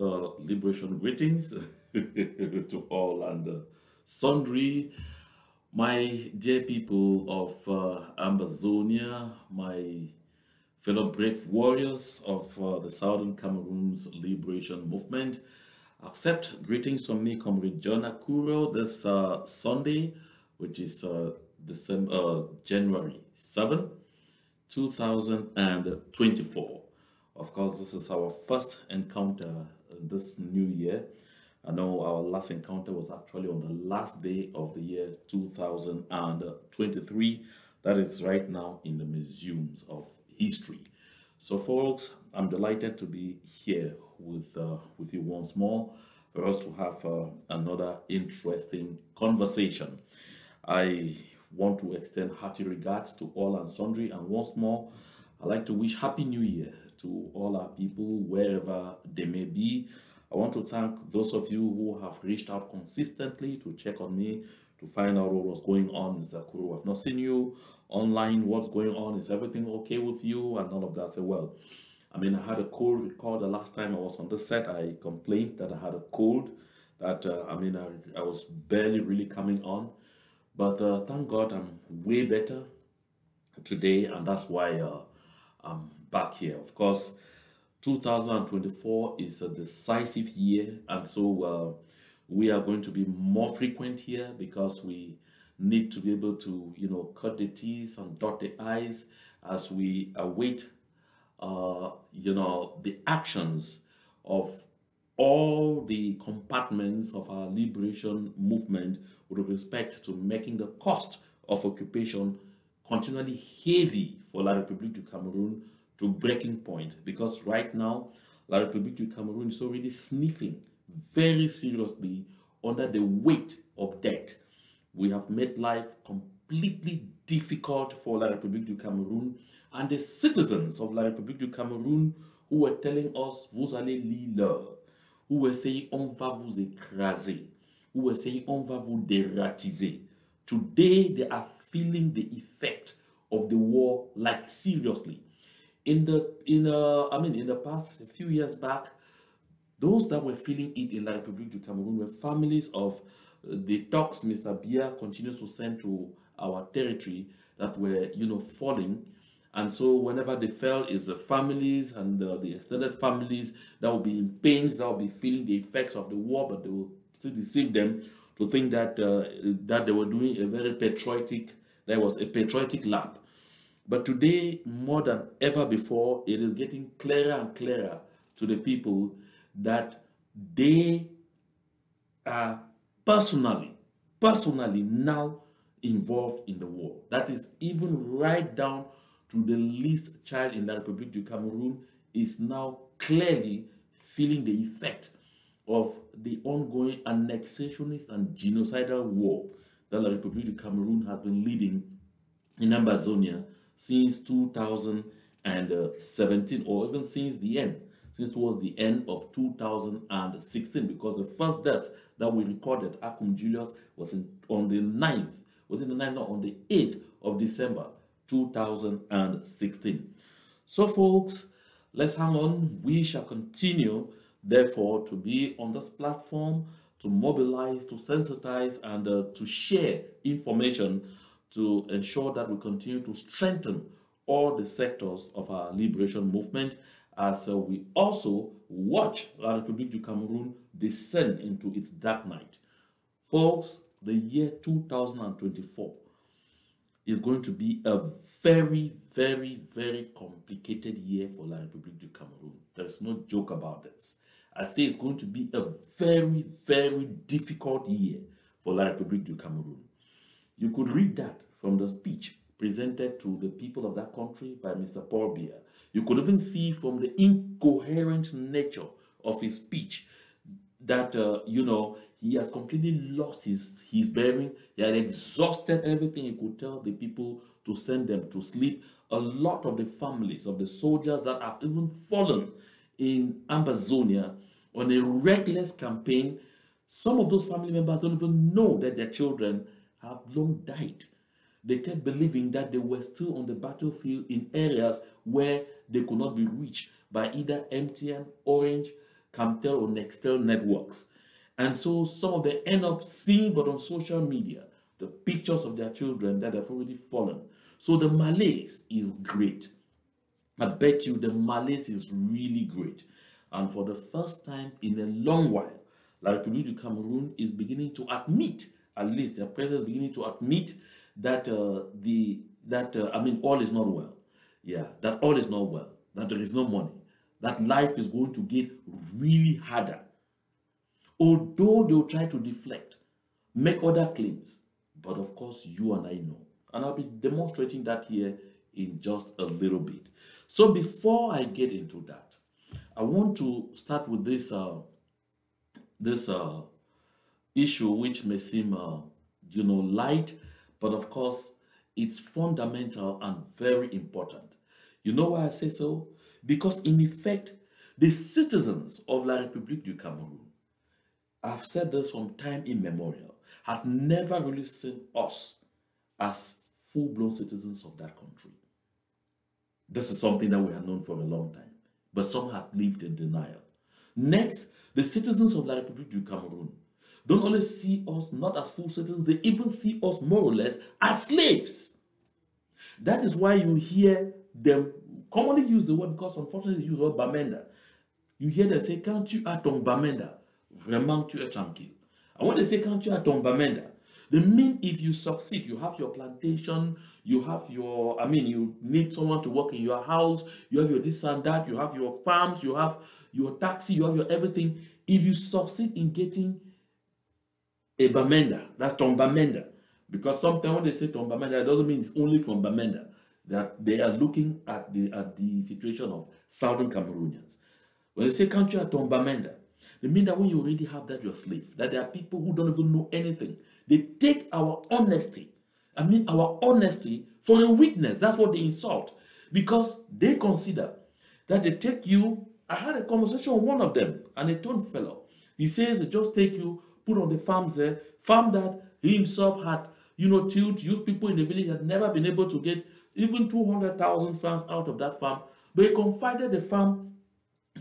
uh, liberation greetings to all and uh, sundry. My dear people of uh, Ambazonia, my fellow brave warriors of uh, the Southern Cameroon's liberation movement, accept greetings from me, Comrade John Akuro, this uh, Sunday, which is uh, December, January 7, 2024. Of course, this is our first encounter this new year. I know our last encounter was actually on the last day of the year 2023. That is right now in the museums of history. So, folks, I'm delighted to be here with uh, with you once more for us to have uh, another interesting conversation. I want to extend hearty regards to all and sundry, and once more, I'd like to wish Happy New Year to all our people wherever they may be. I want to thank those of you who have reached out consistently to check on me to find out what was going on. Mr. Kuru, I've not seen you online. What's going on? Is everything okay with you? And all of that. Said, well, I mean, I had a cold. Recall the last time I was on the set, I complained that I had a cold. That uh, I mean, I, I was barely really coming on. But uh, thank God I'm way better today, and that's why uh, I'm back here. Of course, 2024 is a decisive year, and so uh, we are going to be more frequent here because we need to be able to, you know, cut the T's and dot the I's as we await, uh, you know, the actions of all the compartments of our liberation movement with respect to making the cost of occupation continually heavy for La République du Cameroon to breaking point because right now La République du Cameroon is already sniffing very seriously under the weight of debt. We have made life completely difficult for La République du Cameroon and the citizens of La République du Cameroon who were telling us, vous allez lire, who were saying, on va vous écraser, who were saying, on va vous dératiser. Today, they are feeling the effect of the war like seriously in the in uh, I mean in the past a few years back, those that were feeling it in La République du Cameroon were families of uh, the talks Mr. Biya continues to send to our territory that were you know falling. And so whenever they fell, is the families and uh, the extended families that will be in pains, that will be feeling the effects of the war, but they will still deceive them to think that uh, that they were doing a very patriotic, there was a patriotic lap but today, more than ever before, it is getting clearer and clearer to the people that they are personally, personally now involved in the war. That is even right down to the least child in the Republic of Cameroon is now clearly feeling the effect of the ongoing annexationist and genocidal war that the Republic of Cameroon has been leading in Ambazonia since 2017 or even since the end, since towards the end of 2016 because the first death that we recorded, Akum Julius, was in, on the 9th, was in the 9th, on the 8th of December 2016. So folks, let's hang on. We shall continue, therefore, to be on this platform to mobilize, to sensitize, and uh, to share information to ensure that we continue to strengthen all the sectors of our liberation movement as uh, we also watch La République du Cameroon descend into its dark night. Folks, the year 2024 is going to be a very, very, very complicated year for La République du Cameroon. There's no joke about this. I say it's going to be a very, very difficult year for La République du Cameroon. You could read that from the speech presented to the people of that country by Mr. Paul Biya. You could even see from the incoherent nature of his speech that, uh, you know, he has completely lost his, his bearing. He had exhausted everything he could tell the people to send them to sleep. A lot of the families of the soldiers that have even fallen in Ambazonia on a reckless campaign, some of those family members don't even know that their children have long died. They kept believing that they were still on the battlefield in areas where they could not be reached by either MTN, Orange, Camtel, or Nextel networks. And so some of them end up seeing, but on social media, the pictures of their children that have already fallen. So the malaise is great. I bet you the malaise is really great. And for the first time in a long while, La République du Cameroon is beginning to admit, at least the president is beginning to admit that uh, the that uh, I mean all is not well. Yeah, that all is not well. That there is no money. That life is going to get really harder. Although they'll try to deflect, make other claims, but of course you and I know, and I'll be demonstrating that here in just a little bit. So before I get into that, I want to start with this uh, this uh, issue, which may seem uh, you know light, but of course it's fundamental and very important. You know why I say so? Because in effect, the citizens of La République du Cameroon, I've said this from time immemorial, had never really seen us as full-blown citizens of that country. This is something that we have known for a long time, but some have lived in denial. Next, the citizens of La République du Cameroon don't only see us not as full citizens, they even see us more or less as slaves. That is why you hear them commonly use the word, because unfortunately they use the word Bamenda. You hear them say, Quand tu as ton Bamenda, vraiment tu es tranquille. And when they say, Quand tu as ton Bamenda, they mean if you succeed, you have your plantation, you have your, I mean, you need someone to work in your house, you have your this and that, you have your farms, you have your taxi, you have your everything. If you succeed in getting a Bamenda, that's Tom Bamenda. Because sometimes when they say Tom Bamenda, it doesn't mean it's only from Bamenda. That they are looking at the at the situation of southern Cameroonians. When they say country at Bamenda, they mean that when you already have that, you're slave. That there are people who don't even know anything. They take our honesty, I mean our honesty for a weakness. That's what they insult. Because they consider that they take you. I had a conversation with one of them, an Eton fellow. He says they just take you, put on the farms there, farm that he himself had, you know, tilled, used people in the village had never been able to get even 200,000 francs out of that farm. But he confided the farm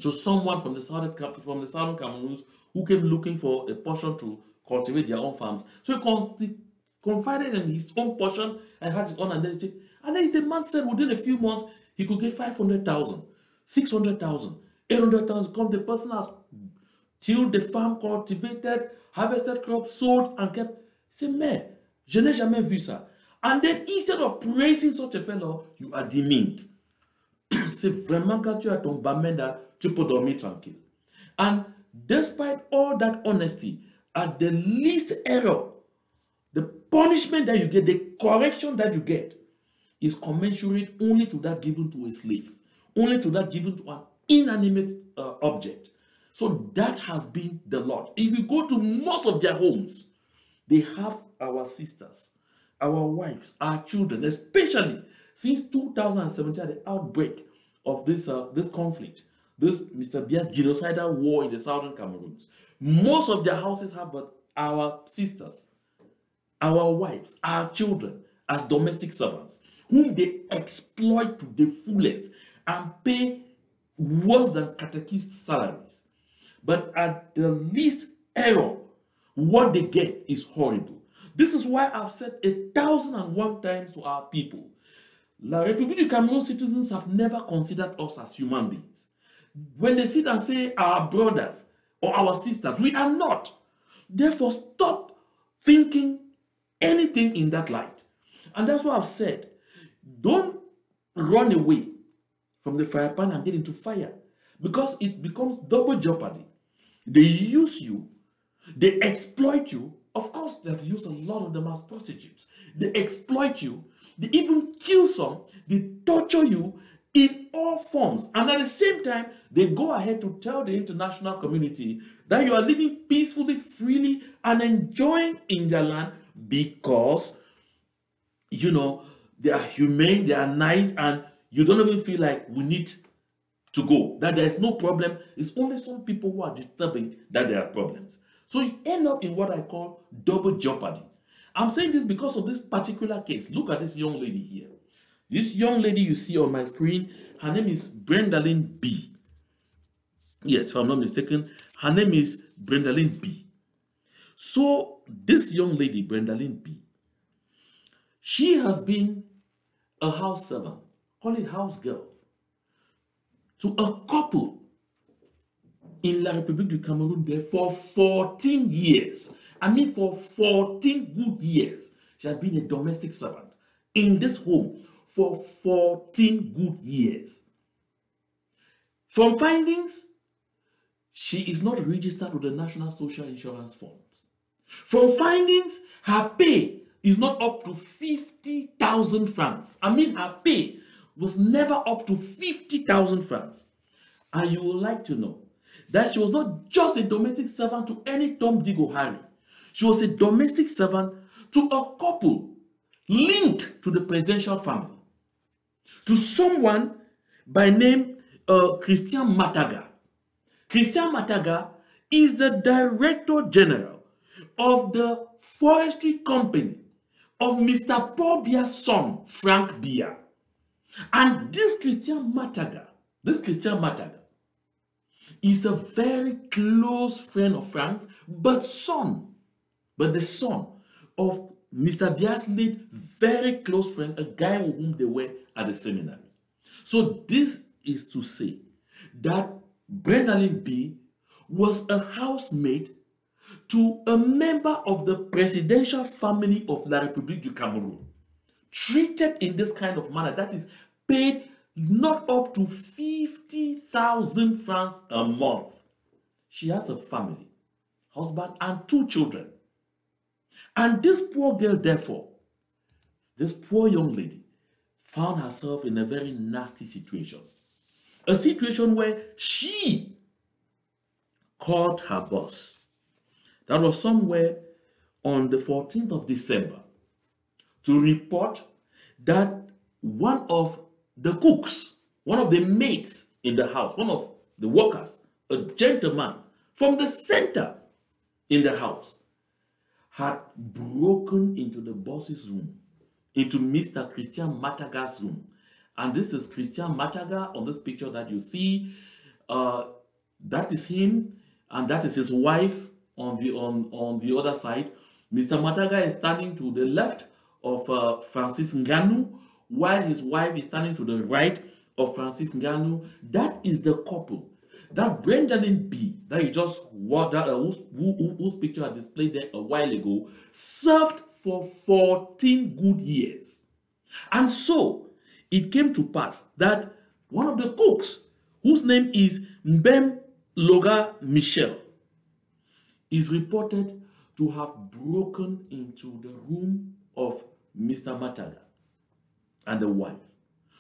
to someone from the southern from the southern Cameroons who came looking for a portion to cultivate their own farms. So he, confided in his own portion and had his own identity. And then the man said within a few months he could get 500,000, 600,000, 800,000. Come, the person has tilled the farm, cultivated, harvested crops, sold, and kept. Say, man, je n'ai jamais vu ça. And then instead of praising such a fellow, you are demeaned. C'est vraiment quand tu as ton bamenda, tu peux dormir tranquille. And despite all that honesty, at the least error, the punishment that you get, the correction that you get, is commensurate only to that given to a slave, only to that given to an inanimate uh, object. So that has been the Lord. If you go to most of their homes, they have our sisters, our wives, our children, especially since 2017, the outbreak of this uh, this conflict, this Mr. Bia's genocidal war in the southern Cameroons. Most of their houses have but our sisters, our wives, our children as domestic servants, whom they exploit to the fullest and pay worse than catechist salaries. But at the least error, what they get is horrible. This is why I've said a thousand and one times to our people La République du Cameroon citizens have never considered us as human beings. When they sit and say our brothers or our sisters, we are not. Therefore, stop thinking anything in that light. And that's what I've said. Don't run away from the fire pan and get into fire because it becomes double jeopardy. They use you, they exploit you. Of course, they've used a lot of them as prostitutes. They exploit you they even kill some, they torture you in all forms. And at the same time, they go ahead to tell the international community that you are living peacefully, freely, and enjoying in their land because, you know, they are humane, they are nice, and you don't even feel like we need to go. That there is no problem. It's only some people who are disturbing that there are problems. So you end up in what I call double jeopardy. I'm saying this because of this particular case. Look at this young lady here. This young lady you see on my screen, her name is Brendalyn B. Yes, if I'm not mistaken, her name is Brendalyn B. So this young lady, Brendalyn B, she has been a house servant, call it house girl, to a couple in La République du Cameroon there for 14 years. I mean, for 14 good years, she has been a domestic servant in this home for 14 good years. From findings, she is not registered with the National Social Insurance Funds. From findings, her pay is not up to 50,000 francs. I mean, her pay was never up to 50,000 francs. And you would like to know that she was not just a domestic servant to any Tom, Dick, or Harry. She was a domestic servant to a couple linked to the presidential family. To someone by name uh, Christian Mataga. Christian Mataga is the Director General of the Forestry Company of Mr. Paul Biya's son, Frank Biya. And this Christian Mataga, this Christian Mataga, is a very close friend of Frank's, but son, but the son of Mr. Biya's late very close friend, a guy with whom they were at the seminary. So this is to say that Brendalyn B was a housemate to a member of the presidential family of La République du Cameroon, treated in this kind of manner, that is, paid not up to 50,000 francs a month. She has a family, husband, and two children. And this poor girl, therefore, this poor young lady, found herself in a very nasty situation. A situation where she called her boss. That was somewhere on the 14th of December to report that one of the cooks, one of the maids in the house, one of the workers, a gentleman from the center in the house, had broken into the boss's room, into Mr. Christian Mataga's room. And this is Christian Mataga on this picture that you see. Uh, that is him, and that is his wife on the on on the other side. Mr. Mataga is standing to the left of uh, Francis Ngannou, while his wife is standing to the right of Francis Ngannou. That is the couple. That Brendalyn B, that you just what that uh, whose, who, whose picture I displayed there a while ago, served for 14 good years. And so it came to pass that one of the cooks, whose name is Mbem Loga Michel, is reported to have broken into the room of Mr. Mataga and the wife.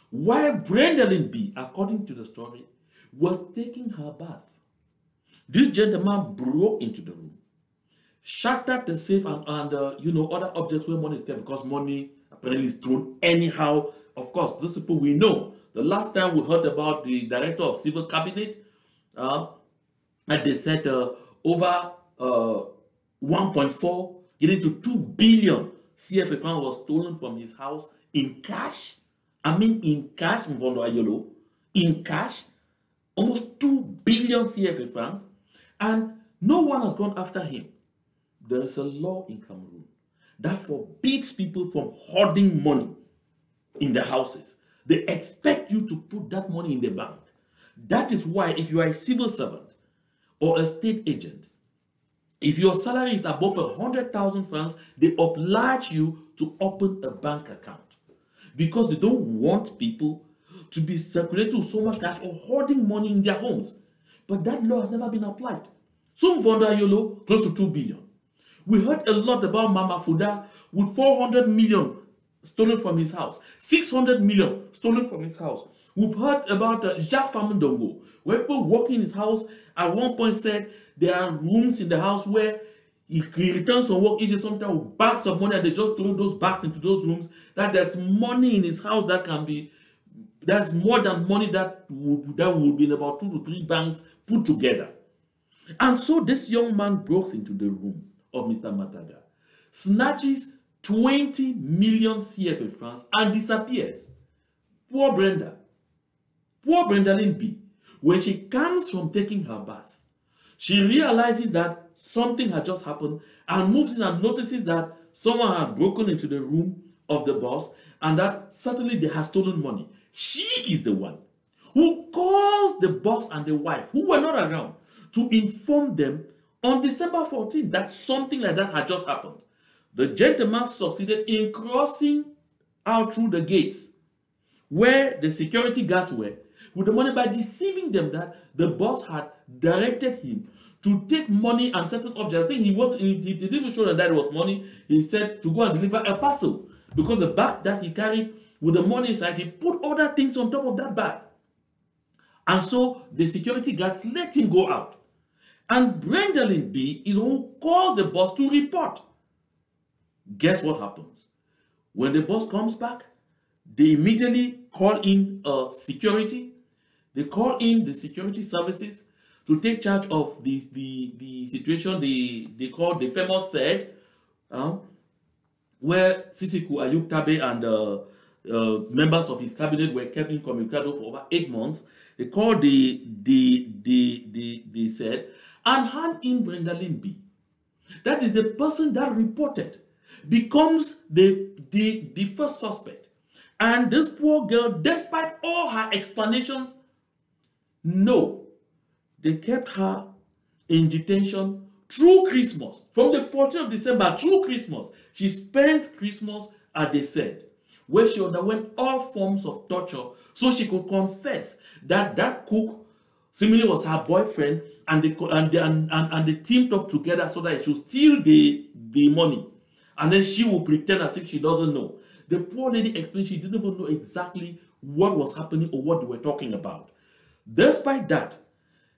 While Brendalyn B, according to the story, was taking her bath, this gentleman broke into the room, shattered the safe and, and uh, you know other objects where money is kept because money apparently is thrown anyhow. Of course, these people we know. The last time we heard about the director of civil cabinet, uh, and they said uh, over uh, 1.4 getting to 2 billion CFA fund was stolen from his house in cash. I mean, in cash, Mvondo Ayolo, in cash, almost 2 billion CFA francs, and no one has gone after him. There is a law in Cameroon that forbids people from hoarding money in their houses. They expect you to put that money in the bank. That is why, if you are a civil servant or a state agent, if your salary is above a hundred thousand francs, they oblige you to open a bank account because they don't want people to be circulating so much cash or hoarding money in their homes. But that law has never been applied. Some Vonda Yolo, close to 2 billion. We heard a lot about Mama Fuda with 400 million stolen from his house, 600 million stolen from his house. We've heard about uh, Jacques Famundongo, where people walk in his house at one point said there are rooms in the house where he, he returns from work each day sometimes with bags of money and they just throw those bags into those rooms that there's money in his house that can be there's more than money that would that would be in about two to three banks put together. And so this young man breaks into the room of mr mataga snatches 20 million cfa francs and disappears. Poor brenda poor brenda b When she comes from taking her bath, she realizes that something had just happened and moves in and notices that someone had broken into the room of the boss and that certainly they had stolen money. She is the one who calls the boss and the wife, who were not around, to inform them on December 14th that something like that had just happened. The gentleman succeeded in crossing out through the gates where the security guards were with the money by deceiving them that the boss had directed him to take money and certain objects. I think he wasn't he, he didn't even show them that it was money. He said to go and deliver a parcel because the bag that he carried with the money inside, he put other things on top of that bag. And so the security guards let him go out. And Brendan B is who calls the boss to report. Guess what happens? When the boss comes back, they immediately call in uh, security. They call in the security services to take charge of this, the, the situation they, they call the famous said, um, where Sisiku Ayuk Tabe and uh, uh, members of his cabinet were kept incommunicado for over eight months. They called the, the, the, the, the said, and hand in Brenda B. That is the person that reported, becomes the, the, the first suspect. And this poor girl, despite all her explanations, no, they kept her in detention through Christmas. From the 14th of December through Christmas, she spent Christmas at the set, where she underwent all forms of torture so she could confess that that cook seemingly was her boyfriend and they, and, they, and, and, and they teamed up together so that she should steal the, the money. And then she will pretend as if she doesn't know. The poor lady explained she didn't even know exactly what was happening or what they were talking about. Despite that,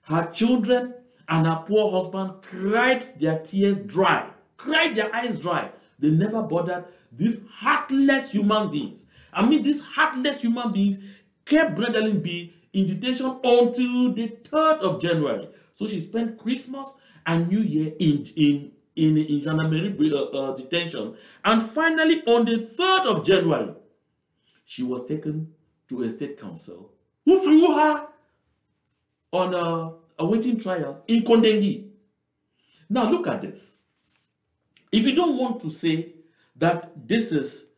her children and her poor husband cried their tears dry, cried their eyes dry. They never bothered these heartless human beings. I mean, these heartless human beings kept Brenda B in detention until the 3rd of January. So she spent Christmas and New Year in, in, in, in gendarmerie uh, uh, detention. And finally, on the 3rd of January, she was taken to a state council who threw her on a, waiting trial in Kondengui. Now look at this. If you don't want to say that this is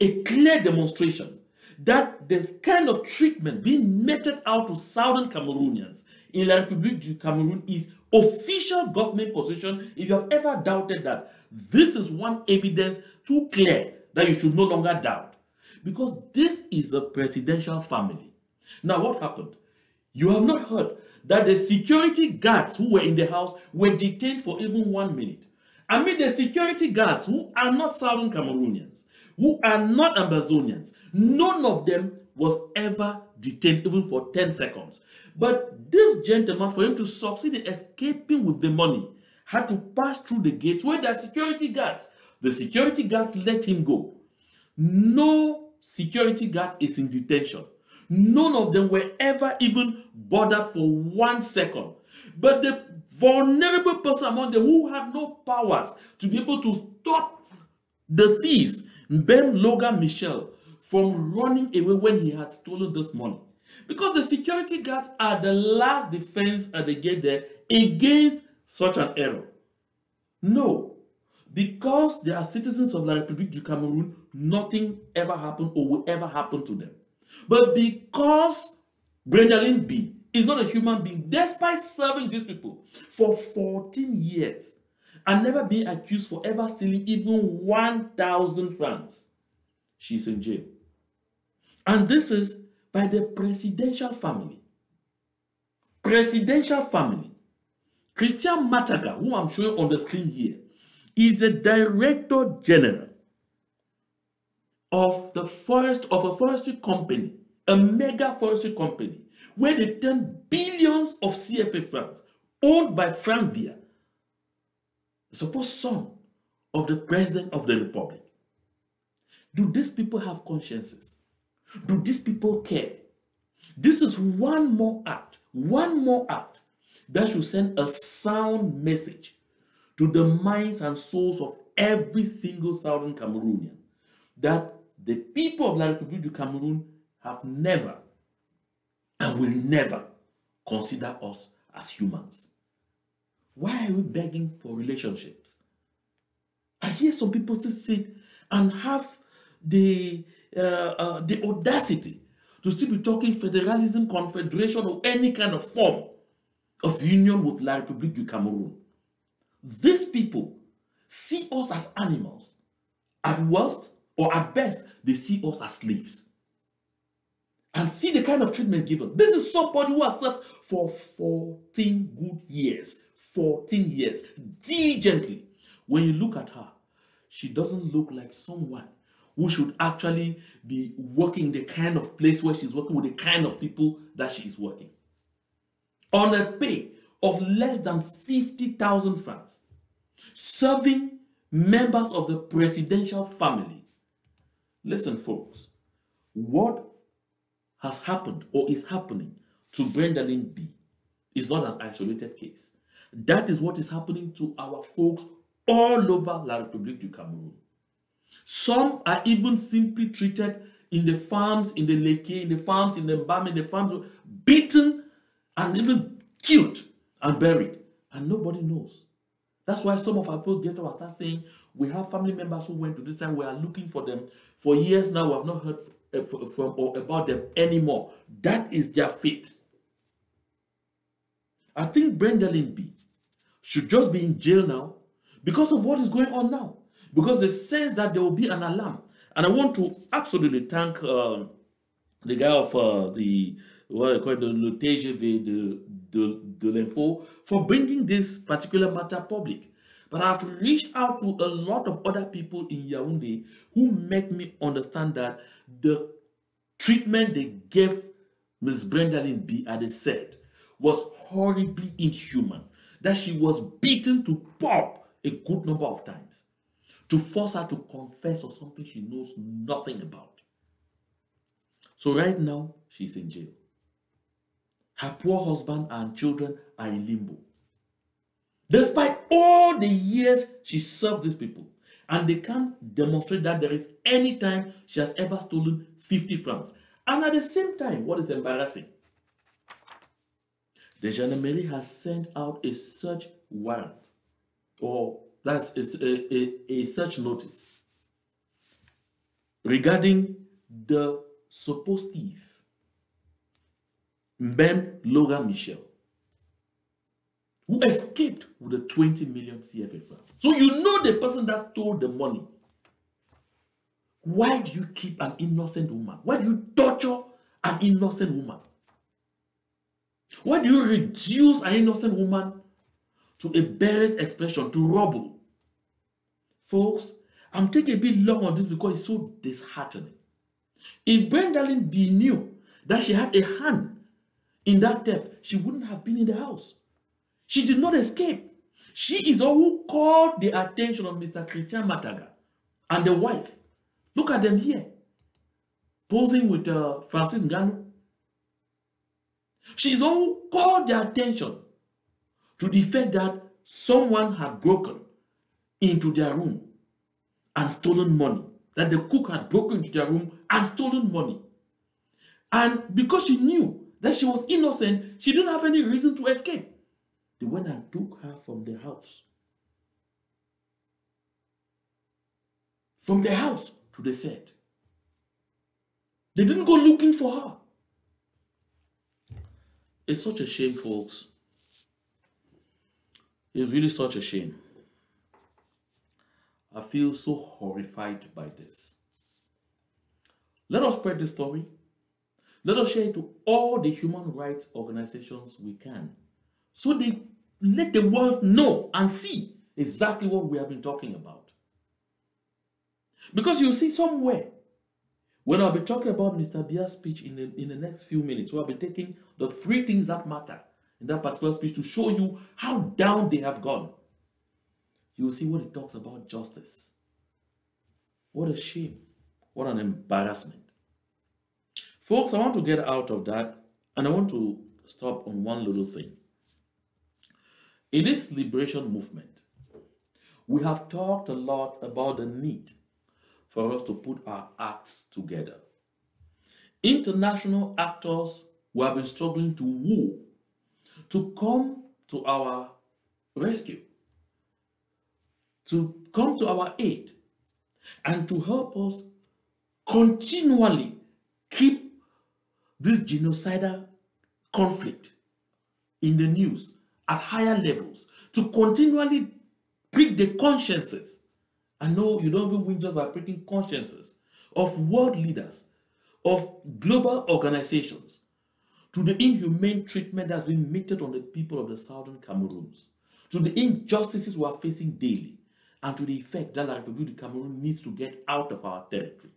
a clear demonstration that the kind of treatment being meted out to southern Cameroonians in La République du Cameroon is official government position, if you have ever doubted that, this is one evidence too clear that you should no longer doubt. Because this is a presidential family. Now, what happened? You have not heard that the security guards who were in the house were detained for even one minute. I mean, the security guards who are not Southern Cameroonians, who are not Ambazonians, none of them was ever detained even for 10 seconds. But this gentleman, for him to succeed in escaping with the money, had to pass through the gates where are security guards. The security guards let him go. No security guard is in detention. None of them were ever even bothered for one second. But the vulnerable person among them who had no powers to be able to stop the thief, Ben Logan Michel, from running away when he had stolen this money. Because the security guards are the last defense at the gate there against such an error. No, because they are citizens of La République du Cameroon, nothing ever happened or will ever happen to them. But because Brenda B is not a human being, despite serving these people for 14 years and never being accused for ever stealing even 1,000 francs, she's in jail. And this is by the presidential family. Presidential family. Christian Mataga, who I'm showing on the screen here, is the director general of the forest of a forestry company, a mega forestry company, where they turn billions of CFA francs owned by Frank Biya, supposed son of the president of the republic. Do these people have consciences? Do these people care? This is one more act, one more act that should send a sound message to the minds and souls of every single Southern Cameroonian that the people of La République du Cameroon have never and will never consider us as humans. Why are we begging for relationships? I hear some people still sit and have the uh, uh, the audacity to still be talking federalism, confederation, or any kind of form of union with La République du Cameroon. These people see us as animals. At worst, or at best, they see us as slaves. And see the kind of treatment given. This is somebody who has served for 14 good years. 14 years. Diligently. When you look at her, she doesn't look like someone who should actually be working the kind of place where she's working with the kind of people that she is working. On a pay of less than 50,000 francs, serving members of the presidential family. Listen, folks, what has happened or is happening to Brenda-Lyn Bee is not an isolated case. That is what is happening to our folks all over La République du Cameroon. Some are even simply treated in the farms, in the lake, in the farms, in the Mbam, in the farms, beaten and even killed and buried. And nobody knows. That's why some of our people get up and start saying, we have family members who went to this time, we are looking for them. For years now, we have not heard eh, from or about them anymore. That is their fate. I think Brenda-Lyn Bee should just be in jail now because of what is going on now. Because they sense that there will be an alarm. And I want to absolutely thank uh, the guy of uh, the what I call the Le TGV de, de, de l'info for bringing this particular matter public. But I've reached out to a lot of other people in Yaoundé who make me understand that the treatment they gave Ms. Brenda-Lyn they said, was horribly inhuman. That she was beaten to pulp a good number of times to force her to confess on something she knows nothing about. So right now, she's in jail. Her poor husband and children are in limbo. Despite all the years she served these people, and they can't demonstrate that there is any time she has ever stolen 50 francs. And at the same time, what is embarrassing, the gendarmerie has sent out a search warrant, or that's a, a, a search notice regarding the supposed thief Ben Logan Michel, who escaped with the 20 million CFA. So you know the person that stole the money. Why do you keep an innocent woman? Why do you torture an innocent woman? Why do you reduce an innocent woman to a barest expression, to rubble? Folks, I'm taking a bit long on this because it's so disheartening. If Brenda-Lyn Bee knew that she had a hand in that theft, she wouldn't have been in the house. She did not escape. She is all who called the attention of Mr. Christian Mataga and the wife. Look at them here, posing with uh, Francis Ngannou. She is all who called the attention to the fact that someone had broken into their room and stolen money. That the cook had broken into their room and stolen money. And because she knew that she was innocent, she didn't have any reason to escape. They went and took her from the house. From the house to the SED. They didn't go looking for her. It's such a shame, folks. It's really such a shame. I feel so horrified by this. Let us spread the story let us share it to all the human rights organizations we can. So they let the world know and see exactly what we have been talking about. Because you see somewhere, when I'll be talking about Mr. Biya's speech in the, in the next few minutes, we'll be taking the three things that matter in that particular speech to show you how down they have gone. You'll see what he talks about justice. What a shame. What an embarrassment. Folks, I want to get out of that and I want to stop on one little thing. In this liberation movement, we have talked a lot about the need for us to put our acts together. International actors who have been struggling to woo to come to our rescue, to come to our aid, and to help us continually keep this genocidal conflict in the news at higher levels, to continually prick the consciences. I know you don't even win just by pricking consciences of world leaders, of global organizations, to the inhumane treatment that's been meted on the people of the southern Cameroons, to the injustices we are facing daily, and to the effect that the Republic of Cameroon needs to get out of our territory.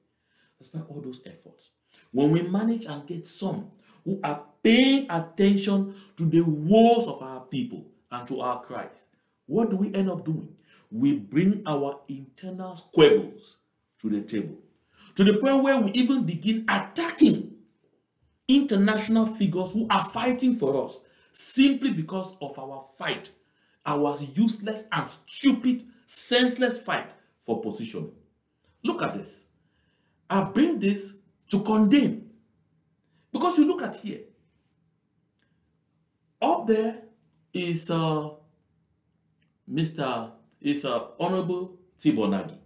Despite all those efforts, when we manage and get some who are paying attention to the woes of our people and to our cries, what do we end up doing? We bring our internal squabbles to the table, to the point where we even begin attacking international figures who are fighting for us simply because of our fight, our useless and stupid, senseless fight for positioning. Look at this. I bring this to condemn. Because you look at here, up there is uh, Mr. is uh, Honorable Tibor Nagy,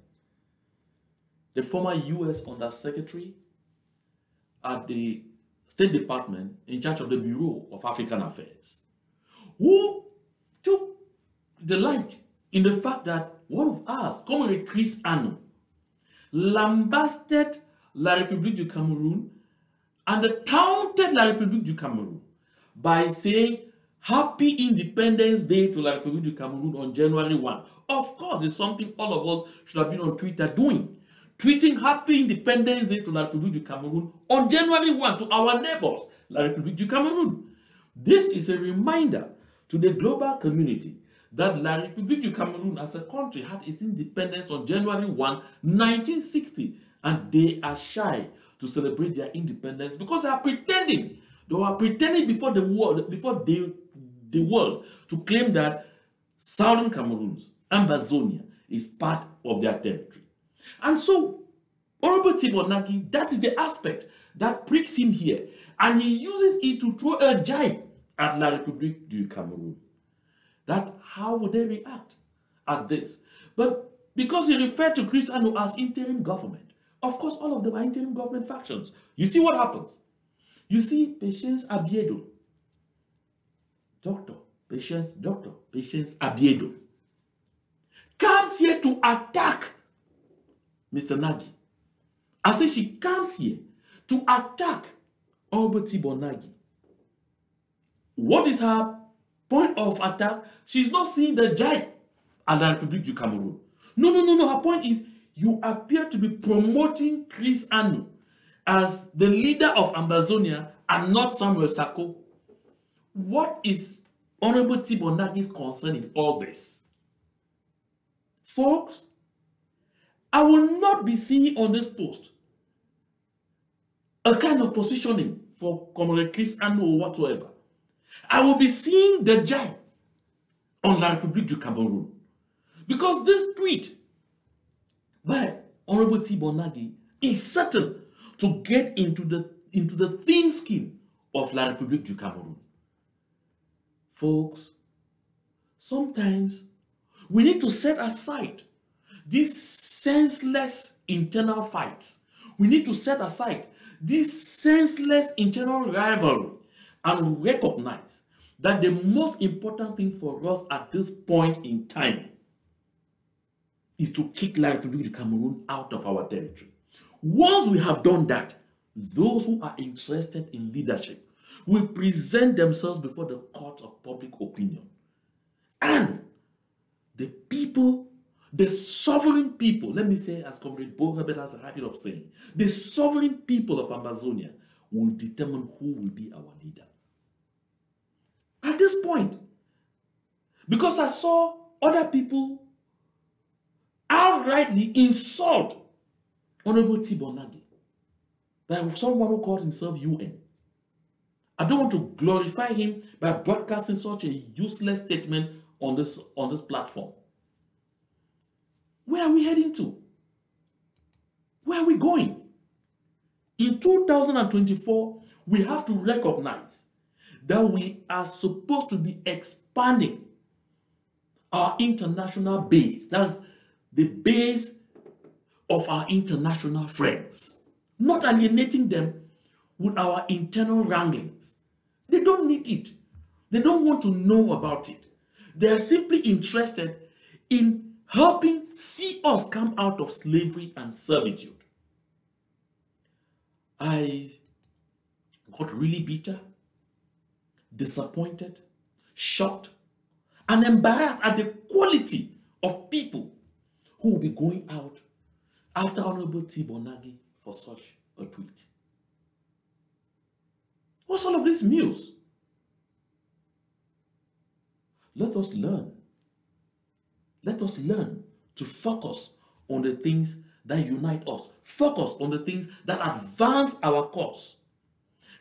the former U.S. Undersecretary at the State Department in charge of the Bureau of African Affairs, who took delight in the fact that one of us, Comrade Chris Ano, lambasted La République du Cameroon and taunted La République du Cameroon by saying Happy Independence Day to La République du Cameroon on January 1. Of course, it's something all of us should have been on Twitter doing. Tweeting Happy Independence Day to La République du Cameroon on January 1 to our neighbors, La République du Cameroon. This is a reminder to the global community that La République du Cameroon as a country had its independence on January 1, 1960, and they are shy to celebrate their independence because they are pretending. They were pretending before the world, before the, the world to claim that Southern Cameroons, Ambazonia, is part of their territory. And so, Honorable Tibor Nagy, that is the aspect that pricks him here. And he uses it to throw a jibe at La République du Cameroon that how would they react at this? But because he referred to Chris Anu as interim government, of course, all of them are interim government factions. You see what happens? You see Patience Abiedo, doctor, Patience, doctor, Patience Abiedo, comes here to attack Mr. Nagy. I say she comes here to attack Albert Tibor Nagy. What is her point of attack, she's not seeing the giant at the Republic of Cameroon. No, no, no, no. Her point is you appear to be promoting Chris Ano as the leader of Ambazonia and not Samuel Sarko. What is Honorable Tibor Nagy's concern in all this? Folks, I will not be seeing on this post a kind of positioning for Comrade Chris Ano or whatsoever. I will be seeing the giant on La République du Cameroon. Because this tweet by Honorable Tibor Nagy is certain to get into the, into the thin skin of La République du Cameroon. Folks, sometimes we need to set aside these senseless internal fights. We need to set aside this senseless internal rivalry and recognize that the most important thing for us at this point in time is to kick La République du Cameroon out of our territory. Once we have done that, those who are interested in leadership will present themselves before the court of public opinion. And the people, the sovereign people, let me say, as Comrade Boh Herbert has a habit of saying, the sovereign people of Ambazonia will determine who will be our leader at this point. Because I saw other people outrightly insult Honorable Tibor Nagy by someone who called himself UN. I don't want to glorify him by broadcasting such a useless statement on this, on this platform. Where are we heading to? Where are we going? In 2024, we have to recognize that we are supposed to be expanding our international base. That's the base of our international friends, not alienating them with our internal wranglings. They don't need it. They don't want to know about it. They are simply interested in helping see us come out of slavery and servitude. I got really bitter, disappointed, shocked, and embarrassed at the quality of people who will be going out after Honorable Tibor Nagy for such a tweet. What's all of this news? Let us learn. Let us learn to focus on the things that unite us. Focus on the things that advance our cause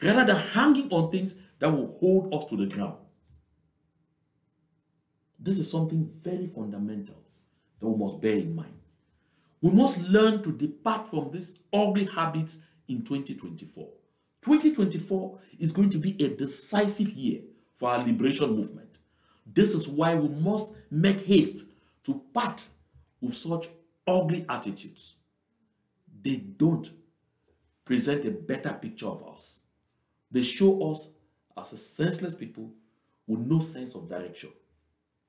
rather than hanging on things that will hold us to the ground. This is something very fundamental that we must bear in mind. We must learn to depart from these ugly habits in 2024. 2024 is going to be a decisive year for our liberation movement. This is why we must make haste to part with such ugly attitudes. They don't present a better picture of us. They show us as a senseless people with no sense of direction.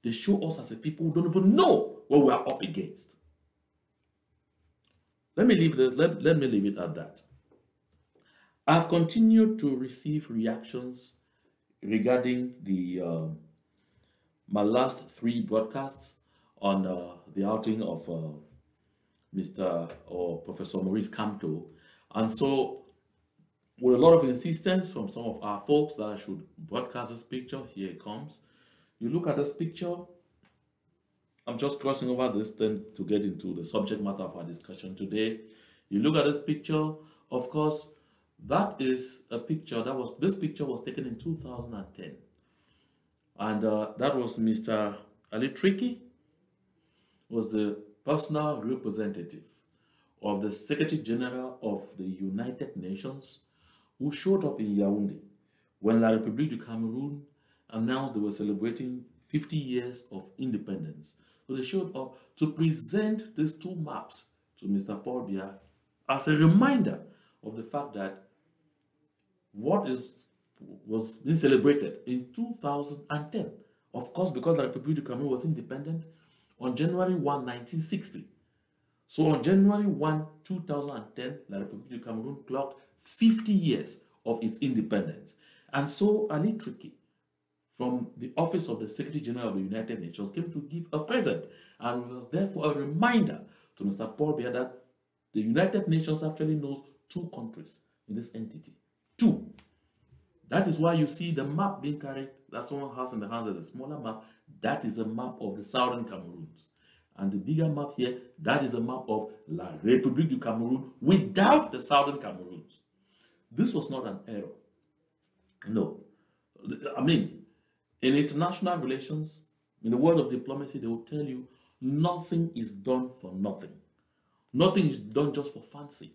They show us as a people who don't even know what we are up against. Let me leave this, let, let me leave it at that. I've continued to receive reactions regarding the um, my last three broadcasts on uh, the outing of uh, Mr. or Professor Maurice Kamto. And so, with a lot of insistence from some of our folks that I should broadcast this picture, here it comes. You look at this picture, I'm just crossing over this then to get into the subject matter of our discussion today. You look at this picture, of course, that is a picture that was, this picture was taken in 2010. And uh, that was Mr. Ali Treki, was the personal representative of the Secretary General of the United Nations who showed up in Yaoundé when La République du Cameroon announced they were celebrating 50 years of independence. So they showed up to present these two maps to Mr. Paul Biya as a reminder of the fact that what is was being celebrated in 2010. Of course, because the Republic of Cameroon was independent on January 1, 1960. So on January 1, 2010, the Republic of Cameroon clocked 50 years of its independence. And so Ali Treki, from the office of the Secretary General of the United Nations, came to give a present and was therefore a reminder to Mr. Paul Biya that the United Nations actually knows two countries in this entity. Two. That is why you see the map being carried that someone has in the hands of the smaller map. That is the map of the southern Cameroons. And the bigger map here, that is a map of La République du Cameroon without the southern Cameroons. This was not an error. No. I mean, in international relations, in the world of diplomacy, they will tell you nothing is done for nothing. Nothing is done just for fancy.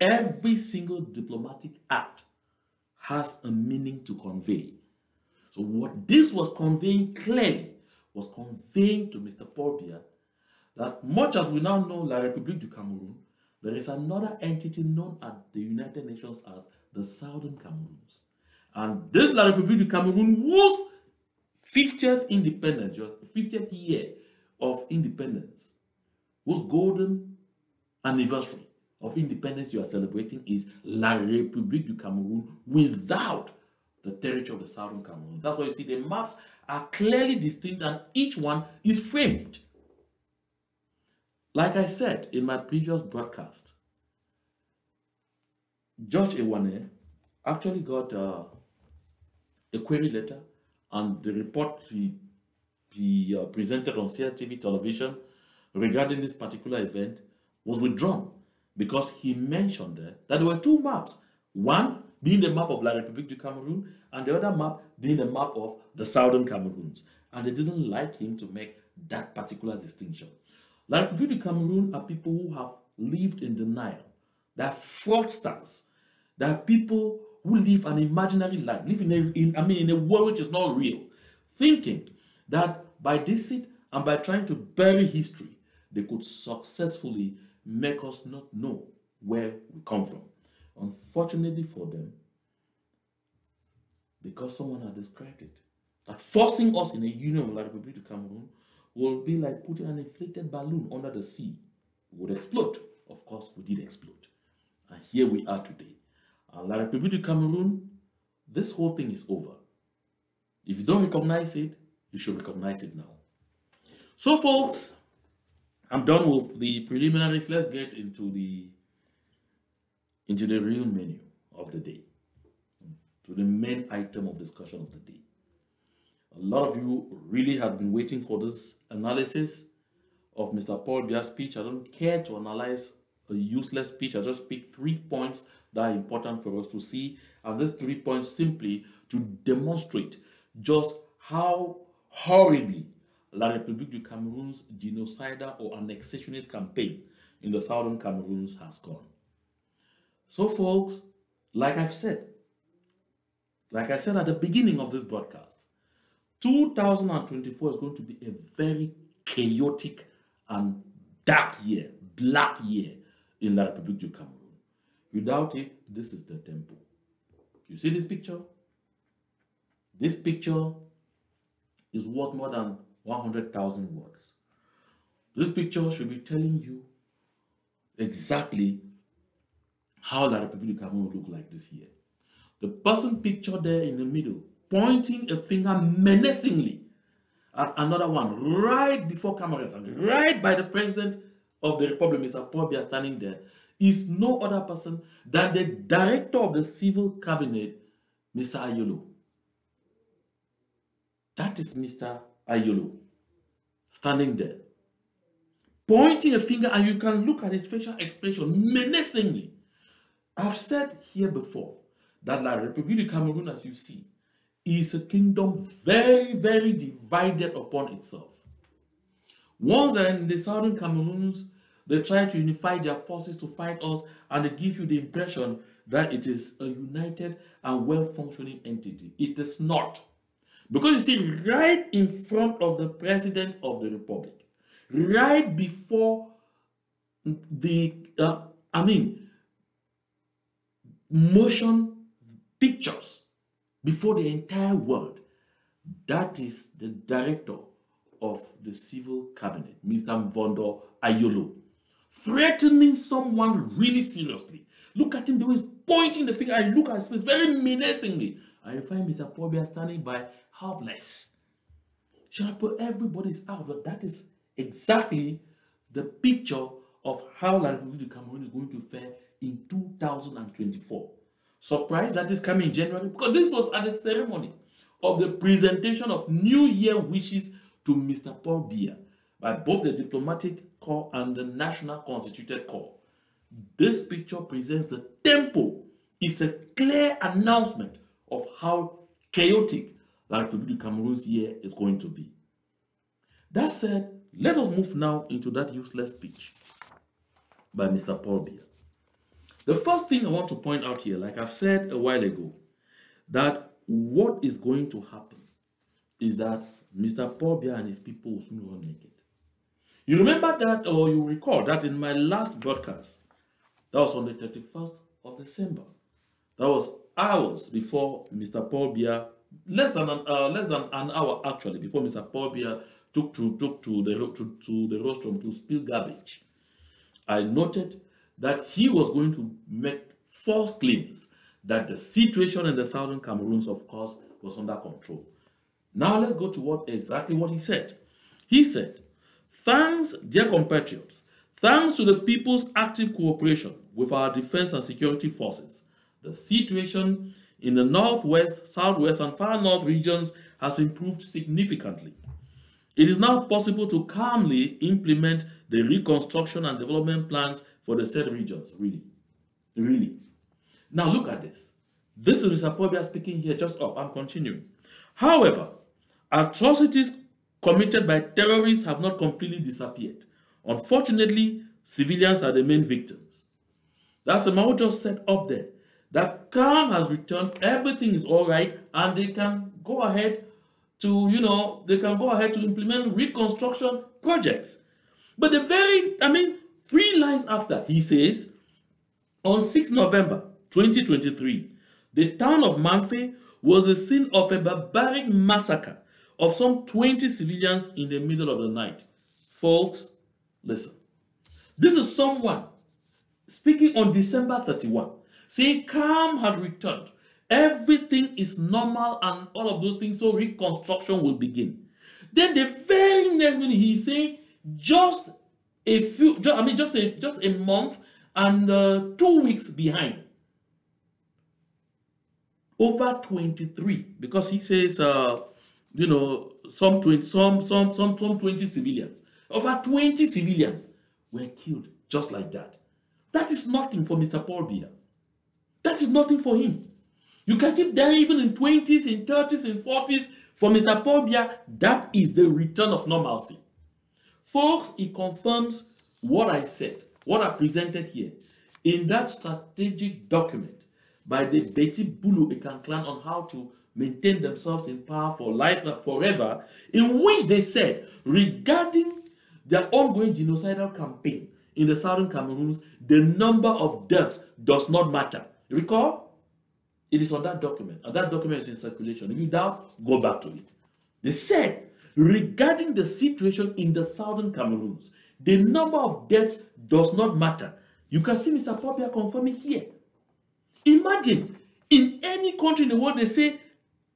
Every single diplomatic act has a meaning to convey. So what this was conveying clearly was conveying to Mr. Paul that much as we now know La République du Cameroon, there is another entity known at the United Nations as the Southern Cameroons. And this La République du Cameroon was 50th independence, just 50th year of independence, whose golden anniversary of independence you are celebrating is La République du Cameroun without the territory of the Southern Cameroon. That's why you see the maps are clearly distinct and each one is framed. Like I said in my previous broadcast, George Ewane actually got uh, a query letter and the report he, he uh, presented on CRTV television regarding this particular event was withdrawn because he mentioned there that there were two maps. One being the map of La République du Cameroon and the other map being the map of the Southern Cameroons. And they didn't like him to make that particular distinction. La République du Cameroon are people who have lived in denial. They are fraudsters. They are people who live an imaginary life, live in a, in, I mean, in a world which is not real, thinking that by deceit and by trying to bury history, they could successfully make us not know where we come from. Unfortunately for them, because someone had described it, that forcing us in a union La République du Cameroon will be like putting an inflated balloon under the sea. It would explode. Of course, we did explode. And here we are today. And La République du Cameroon, this whole thing is over. If you don't recognize it, you should recognize it now. So, folks, I'm done with the preliminaries. Let's get into the into the real menu of the day, to the main item of discussion of the day. A lot of you really have been waiting for this analysis of Mr. Paul Biya's speech. I don't care to analyze a useless speech. I just pick three points that are important for us to see. And these three points simply to demonstrate just how horribly La République du Cameroon's genocidal or annexationist campaign in the southern Cameroons has gone. So, folks, like I've said, like I said at the beginning of this broadcast, 2024 is going to be a very chaotic and dark year, black year in La République du Cameroon. Without it, this is the temple. You see this picture? This picture is worth more than 100,000 words. This picture should be telling you exactly how La Republic of Cameroon look like this year. The person pictured there in the middle, pointing a finger menacingly at another one right before cameras and right by the president of the republic, Mr. Paul Biya, standing there, is no other person than the director of the civil cabinet, Mr. Ayolo. That is Mr. Ayolo standing there, pointing a finger, and you can look at his facial expression menacingly. I've said here before that La Republic of Cameroon, as you see, is a kingdom very, very divided upon itself. Once in the southern Cameroons, they try to unify their forces to fight us, and they give you the impression that it is a united and well-functioning entity. It is not. Because you see, right in front of the president of the republic, right before the, uh, I mean, motion pictures before the entire world, that is the director of the civil cabinet, Mr. Mvondo Ayolo, threatening someone really seriously. Look at him the way he's pointing the finger. I look at his face very menacingly. I find Mr. Pobia standing by helpless. Shall I put everybody's out? But that is exactly the picture of how La République Cameroon is going to fare in 2024. Surprised that is coming in January? Because this was at the ceremony of the presentation of New Year wishes to Mr. Paul Biya by both the diplomatic corps and the national constituted corps. This picture presents the tempo. It's a clear announcement of how chaotic La République du Cameroon's year is going to be. That said, let us move now into that useless speech by Mr. Paul Biya. The first thing I want to point out here, like I've said a while ago, that what is going to happen is that Mr. Paul Biya and his people will soon run naked. You remember that, or you recall that in my last broadcast, that was on the 31st of December. That was hours before Mr. Paul less than an, uh, less than an hour actually, before Mr. Paul took to took to the to, to the rostrum to spill garbage. I noted that he was going to make false claims that the situation in the southern Cameroons, of course, was under control. Now let's go to what exactly what he said. He said, Thanks, dear compatriots, thanks to the people's active cooperation with our defense and security forces, the situation in the northwest, southwest, and far north regions has improved significantly. It is now possible to calmly implement the reconstruction and development plans for the said regions, really. Really. Now look at this. This is Mr. Paul Biya speaking here just up. I'm continuing. However, atrocities committed by terrorists have not completely disappeared. Unfortunately, civilians are the main victims. That's the Mao just set up there that calm has returned, everything is all right, and they can go ahead to, you know, they can go ahead to implement reconstruction projects. But the very, I mean, three lines after, he says, on 6 November 2023, the town of Mamfe was the scene of a barbaric massacre of some 20 civilians in the middle of the night. Folks, listen. This is someone speaking on December 31, saying calm had returned. Everything is normal and all of those things, so reconstruction will begin. Then the very next minute, he's saying just a few, just, I mean, just a just a month and uh, two weeks behind. Over 23, because he says, uh, you know, some 20, some, some, some, some 20 civilians. Over 20 civilians were killed just like that. That is nothing for Mr. Paul Biya. That is nothing for him. You can keep there even in 20s, in 30s, in 40s. For Mr. Paul Biya, that is the return of normalcy. Folks, it confirms what I said, what I presented here in that strategic document by the Betty Bulu Ekan clan on how to maintain themselves in power for life forever, in which they said regarding their ongoing genocidal campaign in the southern Cameroons, the number of deaths does not matter. Recall? It is on that document, and that document is in circulation. If you doubt, go back to it. They said regarding the situation in the southern Cameroons, the number of deaths does not matter. You can see Mr. Biya confirming here. Imagine in any country in the world, they say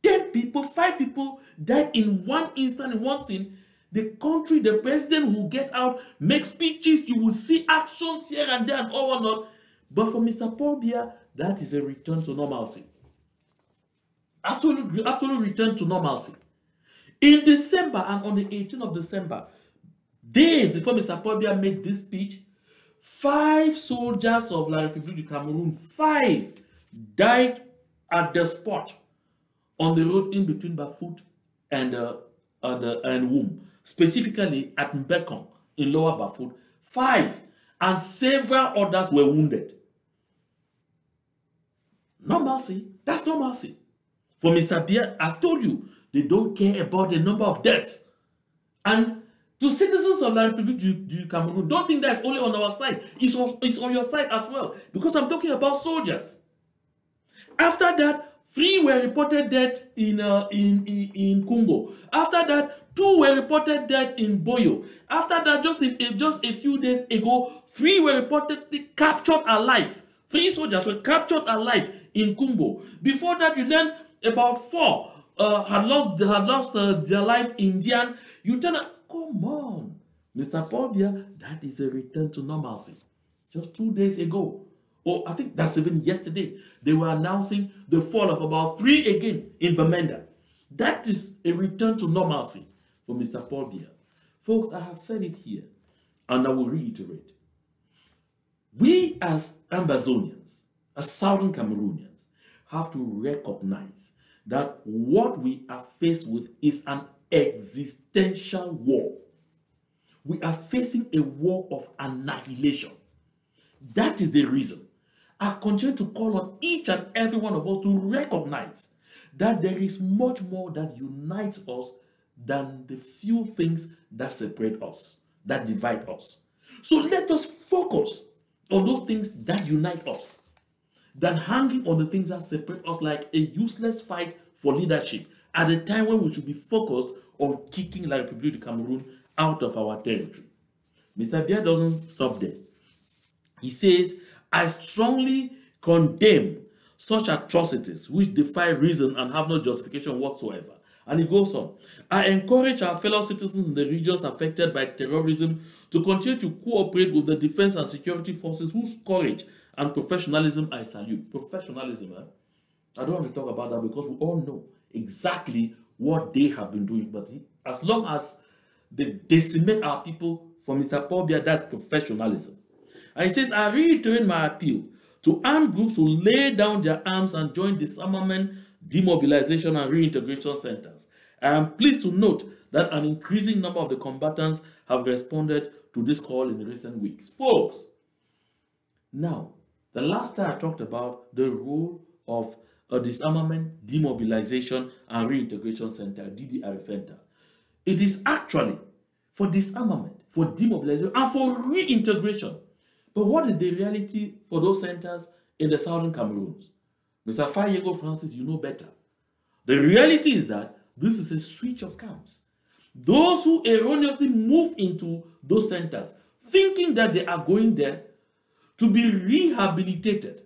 10 people, 5 people died in one instant, in one scene. The country, the president will get out, make speeches, you will see actions here and there and all or not. But for Mr. Paul Biya, that is a return to normalcy. Absolute, absolute return to normalcy. In December and on the 18th of December, days before Mr. Paul Biya made this speech, five soldiers of La République du Cameroon, five, died at the spot on the road in between Bafut and, uh, and, uh, and Womb, specifically at Mbekong in Lower Bafut. Five, and several others were wounded. No mercy. That's no mercy. For Mr. Biya, I've told you, they don't care about the number of deaths. And to citizens of République du, du Cameroon, don't think that's only on our side. It's on, it's on your side as well. Because I'm talking about soldiers. After that, three were reported dead in, uh, in, in, in Congo. After that, two were reported dead in Boyo. After that, just a, just a few days ago, three were reportedly captured alive. Three soldiers were captured alive in Congo. Before that, you learned about four uh, had lost had lost uh, their lives in Dian. You tell them, come on, Mr. Paul that is a return to normalcy. Just two days ago, or I think that's even yesterday, they were announcing the fall of about three again in Bamenda. That is a return to normalcy for Mr. Paul. Folks, I have said it here, and I will reiterate. We as Ambazonians, as Southern Cameroonians, have to recognize that what we are faced with is an existential war. We are facing a war of annihilation. That is the reason I continue to call on each and every one of us to recognize that there is much more that unites us than the few things that separate us, that divide us. So let us focus on those things that unite us than hanging on the things that separate us like a useless fight for leadership at a time when we should be focused on kicking La République du Cameroon out of our territory. Mr. Biya doesn't stop there. He says, I strongly condemn such atrocities which defy reason and have no justification whatsoever. And he goes on, I encourage our fellow citizens in the regions affected by terrorism to continue to cooperate with the defense and security forces whose courage and professionalism I salute. Professionalism, eh? I don't want to talk about that because we all know exactly what they have been doing. But as long as they decimate our people from Mr. Paul Biya, that's professionalism. And he says, I reiterate my appeal to armed groups who lay down their arms and join disarmament, demobilization, and reintegration centers. I am pleased to note that an increasing number of the combatants have responded to this call in recent weeks. Folks, now, the last time I talked about the role of a disarmament, demobilization, and reintegration center, DDR center. It is actually for disarmament, for demobilization, and for reintegration. But what is the reality for those centers in the southern Cameroons? Mr. Fayego Francis, you know better. The reality is that this is a switch of camps. Those who erroneously move into those centers, thinking that they are going there to be rehabilitated,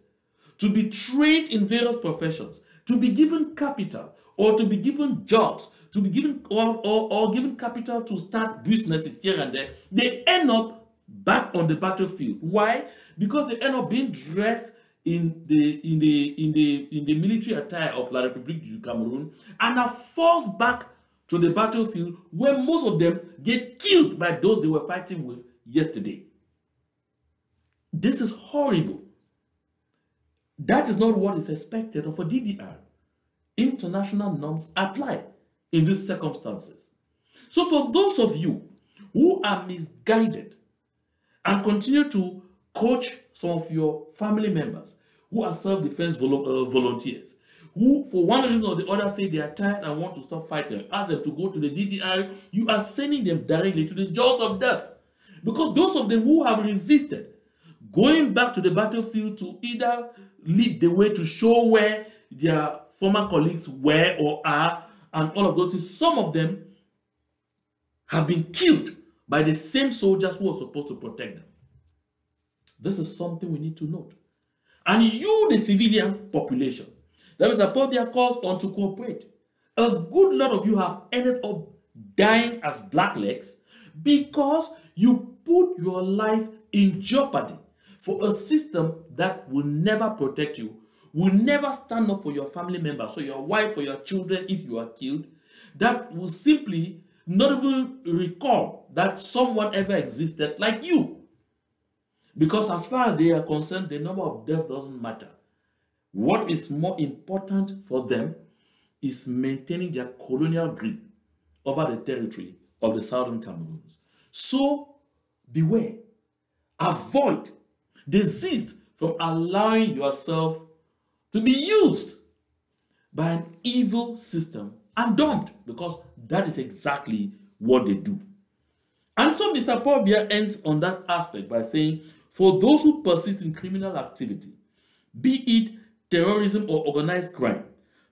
to be trained in various professions, to be given capital, or to be given jobs, to be given or, or, or given capital to start businesses here and there, they end up back on the battlefield. Why? Because they end up being dressed in the in the in the in the military attire of La République du Cameroon and are forced back to the battlefield where most of them get killed by those they were fighting with yesterday. This is horrible. That is not what is expected of a DDR. International norms apply in these circumstances. So for those of you who are misguided and continue to coach some of your family members who are self-defense vol uh, volunteers, who for one reason or the other say they are tired and want to stop fighting, ask them to go to the DDR, you are sending them directly to the jaws of death. Because those of them who have resisted, going back to the battlefield to either lead the way to show where their former colleagues were or are, and all of those things, some of them have been killed by the same soldiers who were supposed to protect them. This is something we need to note. And you, the civilian population, that will support their cause on to cooperate. A good lot of you have ended up dying as blacklegs because you put your life in jeopardy for a system that will never protect you, will never stand up for your family members, so your wife or your children if you are killed, that will simply not even recall that someone ever existed like you. Because as far as they are concerned, the number of deaths doesn't matter. What is more important for them is maintaining their colonial grip over the territory of the southern Cameroons. So beware, avoid, desist from allowing yourself to be used by an evil system and dumped because that is exactly what they do. And so Mr. Paul Biya ends on that aspect by saying, for those who persist in criminal activity, be it terrorism or organized crime,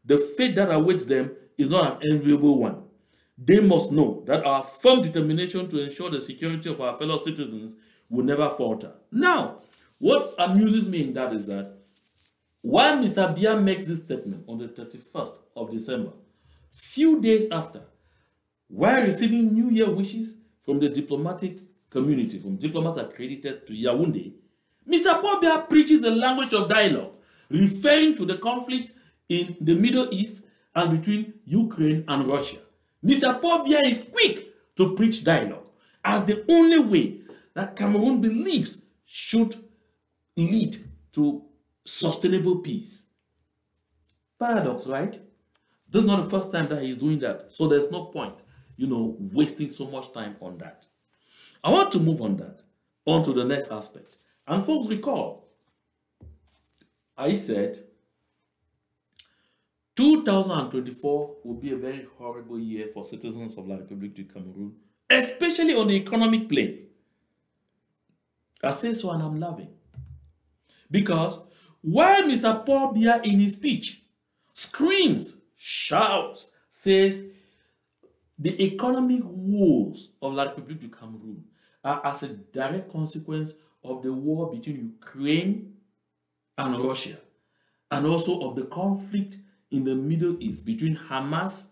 the fate that awaits them is not an enviable one. They must know that our firm determination to ensure the security of our fellow citizens will never falter. Now, what amuses me in that is that while Mr. Biya makes this statement on the 31st of December, few days after, while receiving New Year wishes from the diplomatic community, from diplomats accredited to Yaoundé, Mr. Paul Biya preaches the language of dialogue, referring to the conflict in the Middle East and between Ukraine and Russia. Mr. Paul Biya is quick to preach dialogue as the only way that Cameroon believes should lead to sustainable peace. Paradox, right? This is not the first time that he's doing that. So there's no point, you know, wasting so much time on that. I want to move on that, on to the next aspect. And folks recall, I said 2024 will be a very horrible year for citizens of La République du Cameroon, especially on the economic plane. I say so and I'm laughing. Because while Mr. Paul Biya in his speech screams, shouts, says the economic woes of La République du Cameroon are as a direct consequence of the war between Ukraine and Russia, and also of the conflict in the Middle East between Hamas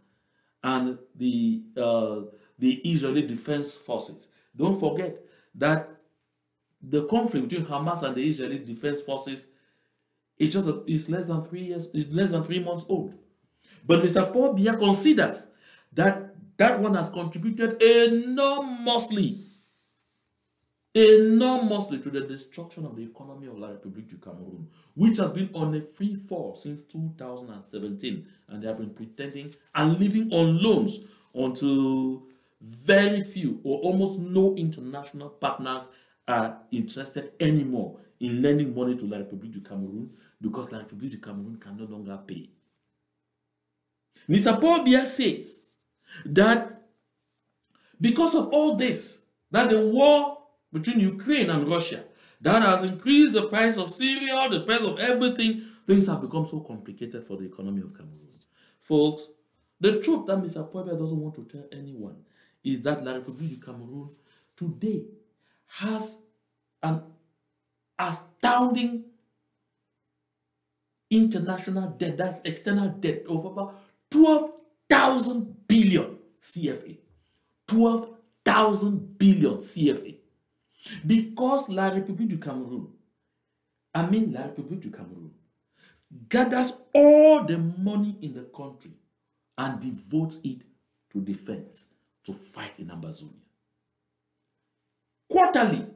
and the uh, the Israeli Defense Forces. Don't forget that the conflict between Hamas and the Israeli Defense Forces is just a, is less than three years, is less than three months old. But Mr. Paul Biya considers that that one has contributed enormously, enormously to the destruction of the economy of La République du Cameroon, which has been on a free fall since 2017, and they have been pretending and living on loans until very few or almost no international partners are interested anymore in lending money to La République du Cameroon because La République du Cameroon can no longer pay. Mr. Paul Biya says that because of all this, that the war between Ukraine and Russia that has increased the price of cereal, the price of everything, things have become so complicated for the economy of Cameroon. Folks, the truth that Mr. Paul Biya doesn't want to tell anyone is that La République du Cameroon today has an astounding international debt, that's external debt of over 12,000 billion CFA. 12,000 billion CFA. Because La République du Cameroun, I mean La République du Cameroun, gathers all the money in the country and devotes it to defense, to fight in Amazonia. Quarterly,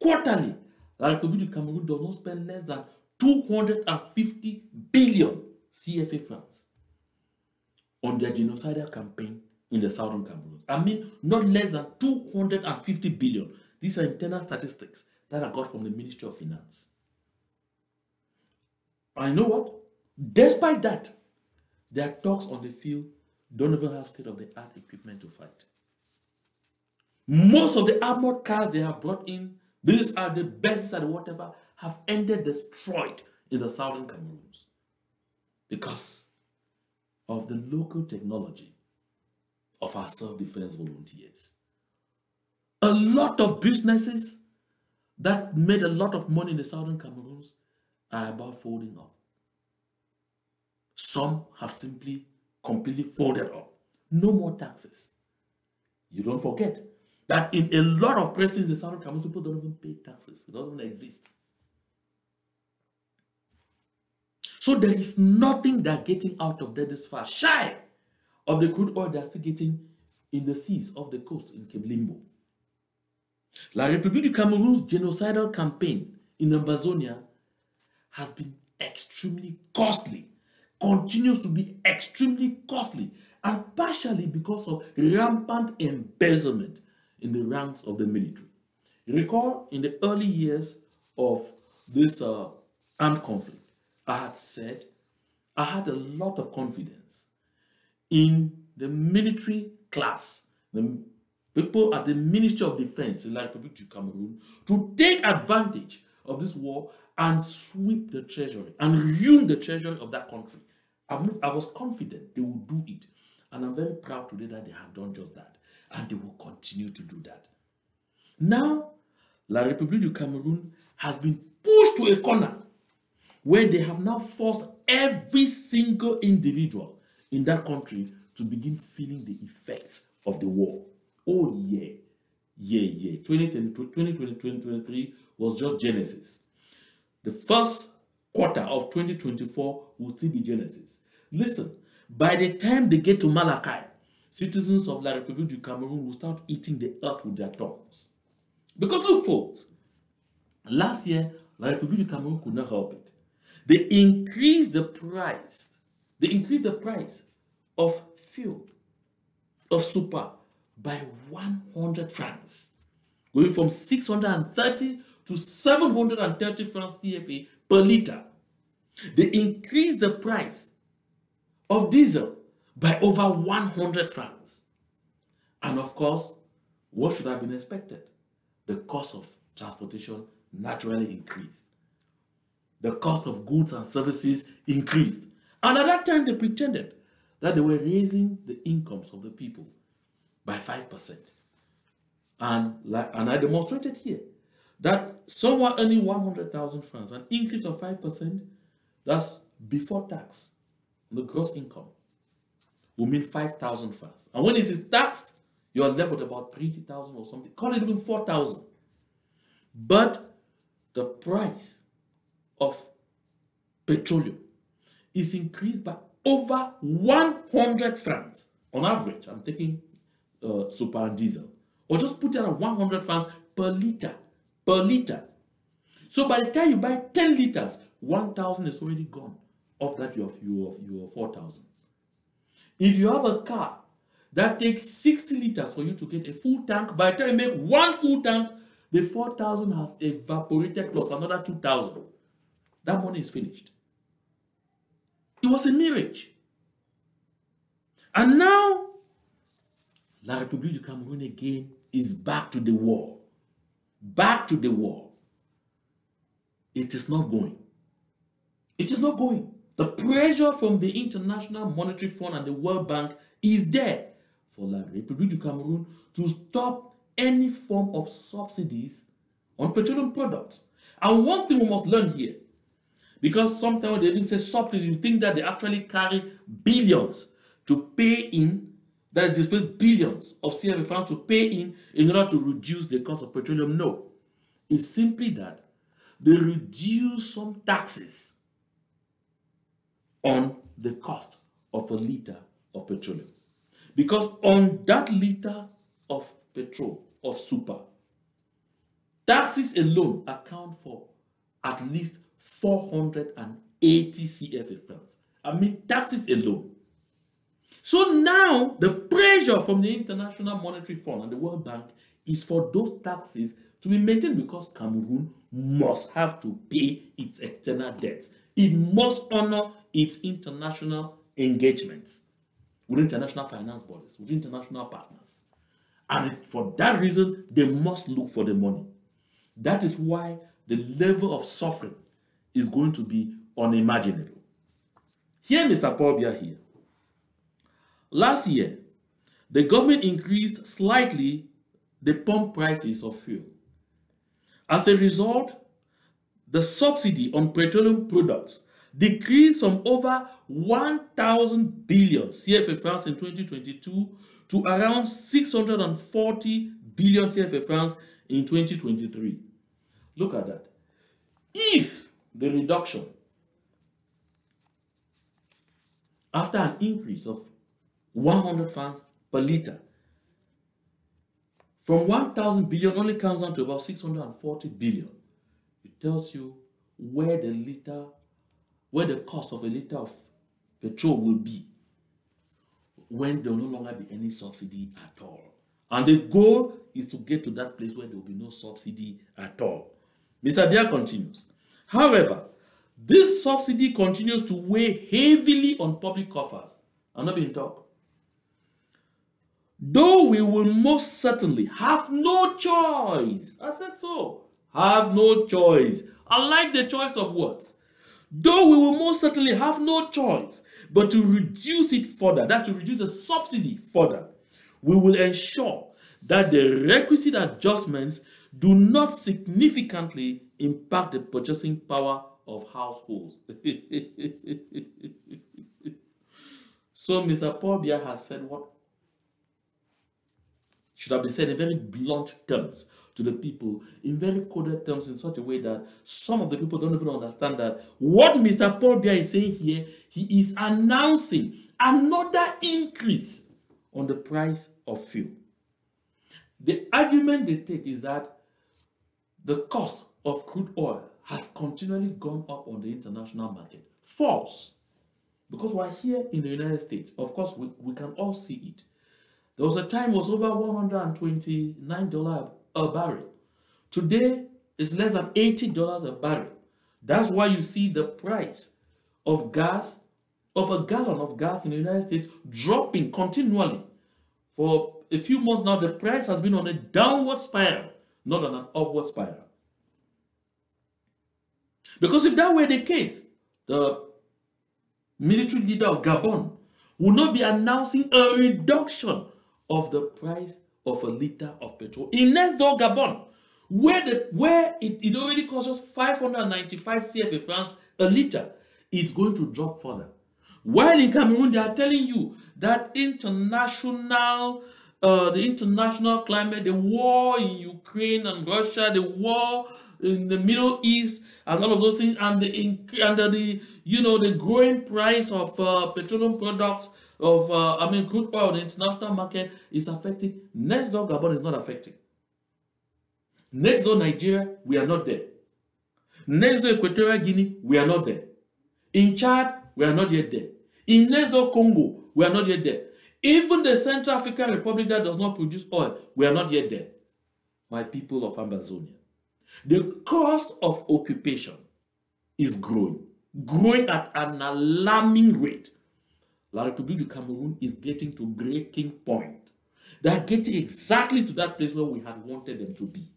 quarterly, La République du Cameroun does not spend less than 250 billion CFA francs on their genocidal campaign in the southern Cameroon. I mean, not less than 250 billion. These are internal statistics that I got from the Ministry of Finance. I know what? Despite that, their talks on the field don't even have state-of-the-art equipment to fight. Most of the armored cars they have brought in, these are the best and whatever, have ended destroyed in the southern Cameroons because of the local technology of our self-defense volunteers. A lot of businesses that made a lot of money in the southern Cameroons are about folding up. Some have simply completely folded up. No more taxes. You don't forget that in a lot of places in the southern Cameroon, people don't even pay taxes. It doesn't exist. So there is nothing they're getting out of there this far, shy of the crude oil still getting in the seas off the coast in Cape Limboh. La République du Cameroon's genocidal campaign in Ambazonia has been extremely costly, continues to be extremely costly, and partially because of rampant embezzlement in the ranks of the military. You recall in the early years of this uh, armed conflict, I had said I had a lot of confidence in the military class, the people at the Ministry of Defense in La République du Cameroon, to take advantage of this war and sweep the treasury and ruin the treasury of that country. I, was confident they would do it. And I'm very proud today that they have done just that. And they will continue to do that. Now, La République du Cameroon has been pushed to a corner where they have now forced every single individual in that country to begin feeling the effects of the war. Oh, yeah. Yeah, yeah. 2020, 2020 2023 was just Genesis. The first quarter of 2024 will still be Genesis. Listen, by the time they get to Malachi, citizens of La République du Cameroon will start eating the earth with their tongues. Because look, folks, last year, La République du Cameroon could not help it. They increased the price. They increased the price of fuel, of super, by 100 francs, going from 630 to 730 francs CFA per liter. They increased the price of diesel by over 100 francs. And of course, what should have been expected? The cost of transportation naturally increased. The cost of goods and services increased. And at that time, they pretended that they were raising the incomes of the people by 5%. And, like, and I demonstrated here that someone earning 100,000 francs, an increase of 5%, that's before tax, the gross income, will mean 5,000 francs. And when it is taxed, you are left with about 30,000 or something, call it even 4,000. But the price of petroleum is increased by over 100 francs on average. I'm taking uh, super and diesel, or just put it at 100 francs per liter. Per liter. So by the time you buy 10 liters, 1,000 is already gone. Of that, you have, you have, you have 4,000. If you have a car that takes 60 liters for you to get a full tank, by the time you make one full tank, the 4,000 has evaporated plus another 2,000. That money is finished. It was a mirage. And now, La République du Cameroon again is back to the war. Back to the war. It is not going. It is not going. The pressure from the International Monetary Fund and the World Bank is there for La République du Cameroon to stop any form of subsidies on petroleum products. And one thing we must learn here, because sometimes they even say subsidies, you think that they actually carry billions to pay in, that displace billions of CFA funds to pay in in order to reduce the cost of petroleum. No. It's simply that they reduce some taxes on the cost of a liter of petroleum. Because on that liter of petrol, of super, taxes alone account for at least 480 CFA francs. I mean, taxes alone. So now the pressure from the International Monetary Fund and the World Bank is for those taxes to be maintained because Cameroon must have to pay its external debts. It must honor its international engagements with international finance bodies, with international partners. And for that reason, they must look for the money. That is why the level of suffering is going to be unimaginable. Here, Mr. Paul Biya here. Last year, the government increased slightly the pump prices of fuel. As a result, the subsidy on petroleum products decreased from over 1,000 billion CFA francs in 2022 to around 640 billion CFA francs in 2023. Look at that. If the reduction after an increase of 100 francs per liter from 1,000 billion only comes down to about 640 billion. It tells you where the liter, where the cost of a liter of petrol will be when there will no longer be any subsidy at all. And the goal is to get to that place where there will be no subsidy at all. Mr. Biya continues. However, this subsidy continues to weigh heavily on public coffers. I'm not being talk. Though we will most certainly have no choice. I said so. Have no choice. I like the choice of words. Though we will most certainly have no choice but to reduce it further, that to reduce the subsidy further, we will ensure that the requisite adjustments do not significantly impact the purchasing power of households. so Mr. Paul Biya has said what should have been said in very blunt terms to the people in very coded terms in such a way that some of the people don't even understand that what Mr. Paul Biya is saying here, he is announcing another increase on the price of fuel. The argument they take is that the cost of crude oil has continually gone up on the international market. False. Because we're here in the United States, of course, we, we can all see it. There was a time it was over $129 a barrel. Today, it's less than $80 a barrel. That's why you see the price of gas, of a gallon of gas in the United States dropping continually. For a few months now, the price has been on a downward spiral, not on an upward spiral. Because if that were the case, the military leader of Gabon will not be announcing a reduction of the price of a liter of petrol in next Gabon, where the where it, it already costs us 595 CFA francs a liter, it's going to drop further. While in Cameroon, they are telling you that international, uh, the international climate, the war in Ukraine and Russia, the war in the Middle East, and all of those things, and the and the you know the growing price of uh, petroleum products of, uh, I mean, crude oil on the international market is affecting. Next door, Gabon is not affecting. Next door, Nigeria, we are not there. Next door, Equatorial Guinea, we are not there. In Chad, we are not yet there. In next door, Congo, we are not yet there. Even the Central African Republic that does not produce oil, we are not yet there. my people of Ambazonia. The cost of occupation is growing, growing at an alarming rate. La République du Cameroon is getting to breaking point. They are getting exactly to that place where we had wanted them to be.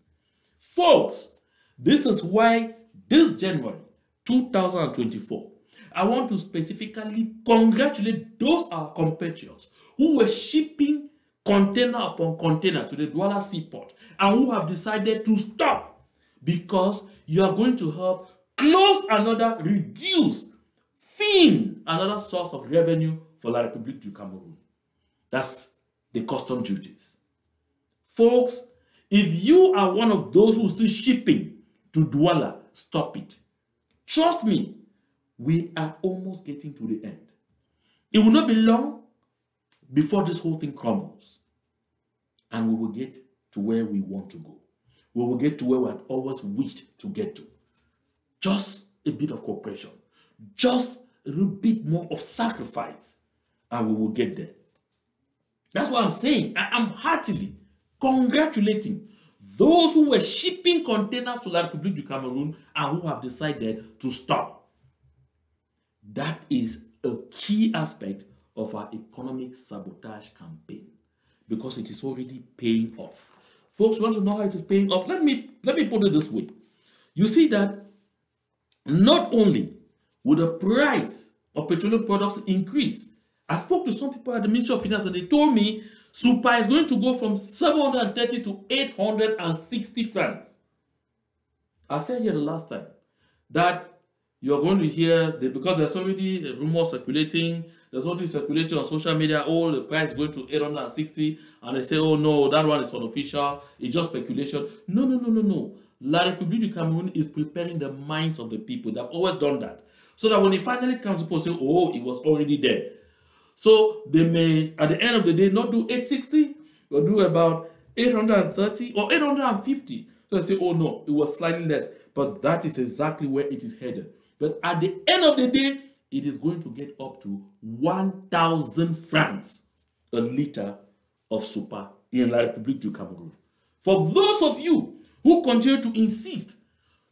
Folks, this is why this January 2024, I want to specifically congratulate those our compatriots who were shipping container upon container to the Douala seaport and who have decided to stop because you are going to help close another, reduce, thin another source of revenue for La République du Cameroon. That's the custom duties. Folks, if you are one of those who still shipping to Douala, stop it. Trust me, we are almost getting to the end. It will not be long before this whole thing crumbles. And we will get to where we want to go. We will get to where we have always wished to get to. Just a bit of cooperation, just a little bit more of sacrifice, and we will get there. That's what I'm saying. I am heartily congratulating those who were shipping containers to La République du Cameroon and who have decided to stop. That is a key aspect of our economic sabotage campaign because it is already paying off. Folks want to know how it is paying off. Let me let me put it this way. You see that not only would the price of petroleum products increase, I spoke to some people at the Ministry of Finance and they told me super is going to go from 730 to 860 francs. I said here the last time that you're going to hear that because there's already a uh, rumor circulating, there's already circulating on social media, oh, the price is going to 860, and they say, oh no, that one is unofficial, it's just speculation. No, no, no, no, no. La République du Cameroon is preparing the minds of the people. They've always done that. So that when it finally comes, people say, oh, it was already there. So they may, at the end of the day, not do 860, but do about 830 or 850. So they say, oh no, it was slightly less. But that is exactly where it is headed. But at the end of the day, it is going to get up to 1,000 francs a liter of super in La République du Cameroon. For those of you who continue to insist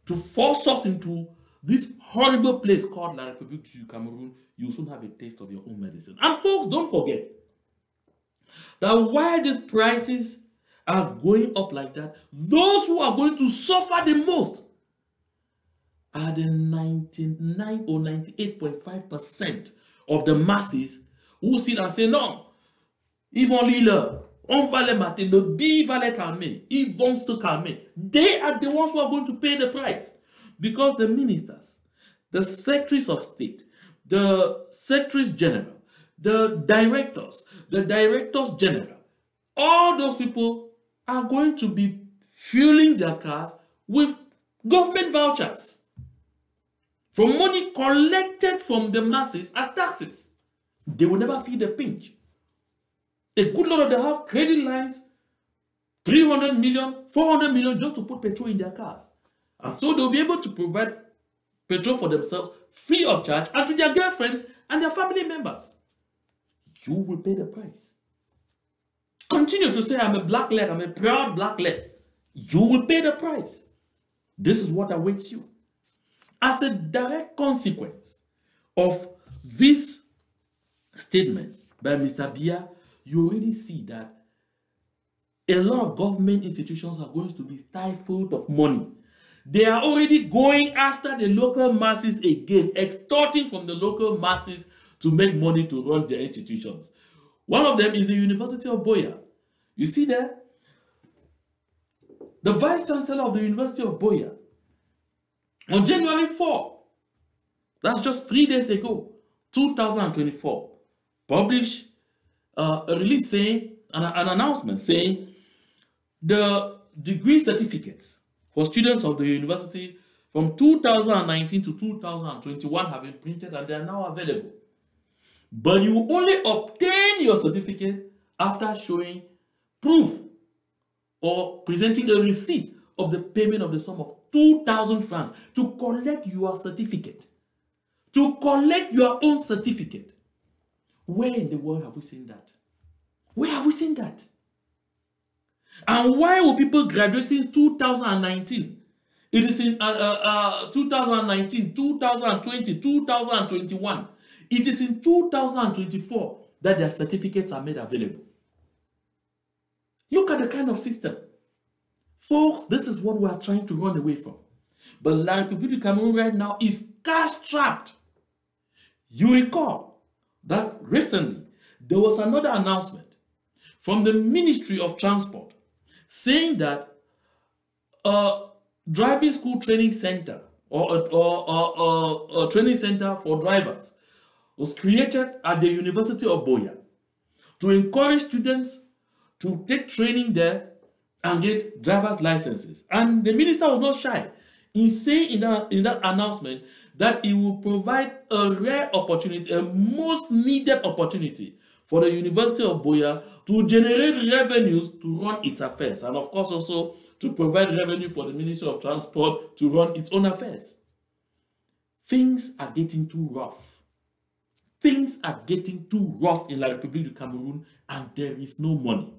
to force us into this horrible place called La République du Cameroon, you soon have a taste of your own medicine. And folks, don't forget that while these prices are going up like that, those who are going to suffer the most the 99 or 98.5% of the masses who sit and say, non, ils vont lire, on va les mater, le bi va les calmer, ils vont se calmer. They are the ones who are going to pay the price. Because the ministers, the secretaries of state, the secretaries general, the directors, the directors general, all those people are going to be fueling their cars with government vouchers from money collected from the masses as taxes. They will never feel the pinch. A good lot of them have credit lines, 300 million, 400 million just to put petrol in their cars. And so they'll be able to provide petrol for themselves free of charge and to their girlfriends and their family members. You will pay the price. Continue to say, I'm a black leg, I'm a proud black leg. You will pay the price. This is what awaits you. As a direct consequence of this statement by Mr. Biya, you already see that a lot of government institutions are going to be stifled of money they are already going after the local masses again, extorting from the local masses to make money to run their institutions. One of them is the University of Buea. You see there? The Vice Chancellor of the University of Buea, on January 4, that's just three days ago, 2024, published uh, a release saying, an, an announcement saying the degree certificates for students of the university from 2019 to 2021 have been printed and they are now available. But you only obtain your certificate after showing proof or presenting a receipt of the payment of the sum of 2,000 francs to collect your certificate. To collect your own certificate. Where in the world have we seen that? Where have we seen that? And why will people graduate since 2019? It is in uh, uh, uh, 2019, 2020, 2021. It is in 2024 that their certificates are made available. Look at the kind of system. Folks, this is what we are trying to run away from. But La République Cameroon right now is cash trapped. You recall that recently there was another announcement from the Ministry of Transport saying that a driving school training center or a, or, or a training center for drivers was created at the University of Buea to encourage students to take training there and get driver's licenses. And the minister was not shy in saying in that, in that announcement that it will provide a rare opportunity, a most needed opportunity for the University of Buea to generate revenues to run its affairs. And of course also to provide revenue for the Ministry of Transport to run its own affairs. Things are getting too rough. Things are getting too rough in La République du Cameroon and there is no money.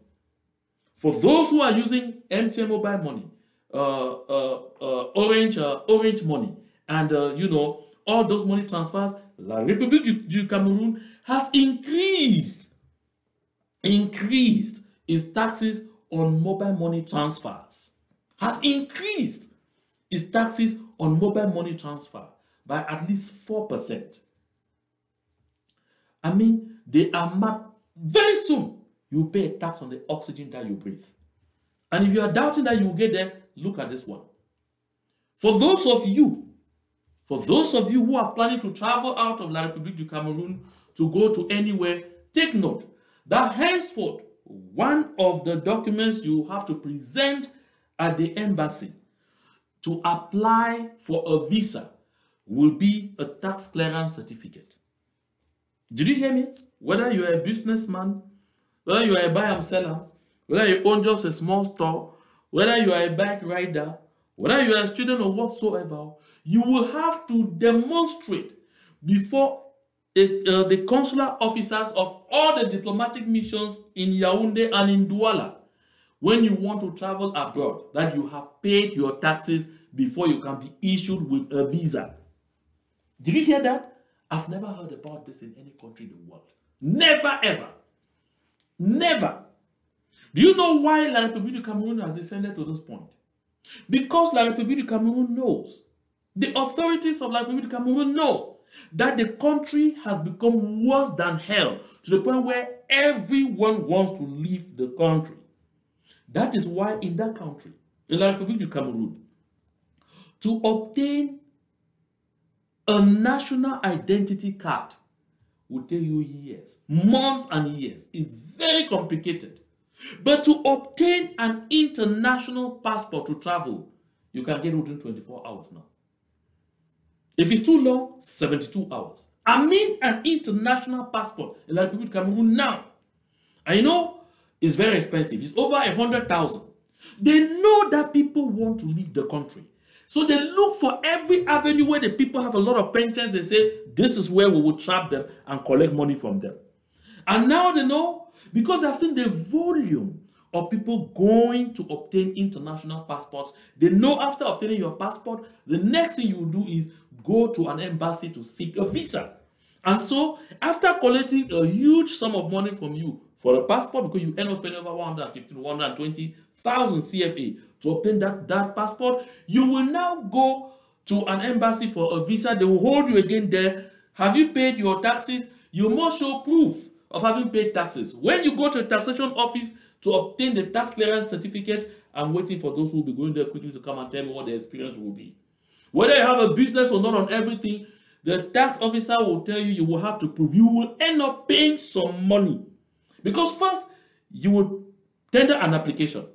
For those who are using MTN mobile money, uh, uh, uh, Orange, uh, Orange money, and uh, you know all those money transfers, La République du, du Cameroon has increased, increased its taxes on mobile money transfers, has increased its taxes on mobile money transfer by at least four percent. I mean, they are mad. Very soon, you pay a tax on the oxygen that you breathe. And if you are doubting that you will get there, look at this one. For those of you, for those of you who are planning to travel out of La République du Cameroon to go to anywhere, take note that henceforth, one of the documents you have to present at the embassy to apply for a visa will be a tax clearance certificate. Did you hear me? Whether you are a businessman, whether you are a buyer and seller, whether you own just a small store, whether you are a bike rider, whether you are a student or whatsoever, you will have to demonstrate before it, uh, the consular officers of all the diplomatic missions in Yaoundé and in Douala when you want to travel abroad that you have paid your taxes before you can be issued with a visa. Did you hear that? I've never heard about this in any country in the world. Never ever. Never. Do you know why La République du Cameroon has descended to this point? Because La République du Cameroon knows, the authorities of La République du Cameroon know that the country has become worse than hell to the point where everyone wants to leave the country. That is why in that country, in La République du Cameroon, to obtain a national identity card will take you years, months and years. It's very complicated. But to obtain an international passport to travel, you can get it within 24 hours now. If it's too long, 72 hours. I mean an international passport in La République Cameroon now. I know it's very expensive. It's over a hundred thousand. They know that people want to leave the country. So they look for every avenue where the people have a lot of pensions and say, this is where we will trap them and collect money from them. And now they know because they've seen the volume of people going to obtain international passports. They know after obtaining your passport, the next thing you do is go to an embassy to seek a visa. And so, after collecting a huge sum of money from you for a passport, because you end up spending over 115, 120,000 CFA to obtain that, that passport, you will now go to an embassy for a visa. They will hold you again there. Have you paid your taxes? You must show proof of having paid taxes. When you go to a taxation office to obtain the tax clearance certificate, I'm waiting for those who will be going there quickly to come and tell me what the experience will be. Whether you have a business or not on everything, the tax officer will tell you you will have to prove you will end up paying some money. Because first, you will tender an application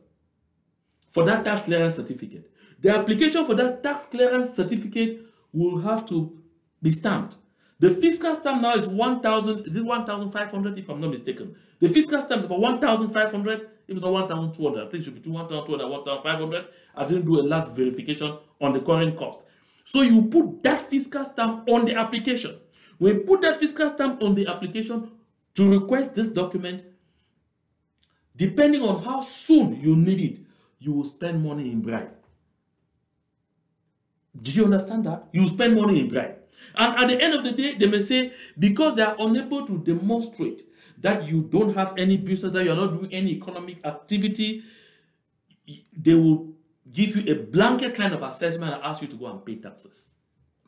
for that tax clearance certificate. The application for that tax clearance certificate will have to be stamped. The fiscal stamp now is 1,000, is it 1,500 if I'm not mistaken? The fiscal stamp is about 1,500, if it's not 1,200. I think it should be 1,200, 1,500. I didn't do a last verification on the current cost. So you put that fiscal stamp on the application. You put that fiscal stamp on the application to request this document, depending on how soon you need it, you will spend money in bribe. Did you understand that? You spend money in bribe. And at the end of the day, they may say, because they are unable to demonstrate that you don't have any business, that you're not doing any economic activity, they will give you a blanket kind of assessment and ask you to go and pay taxes.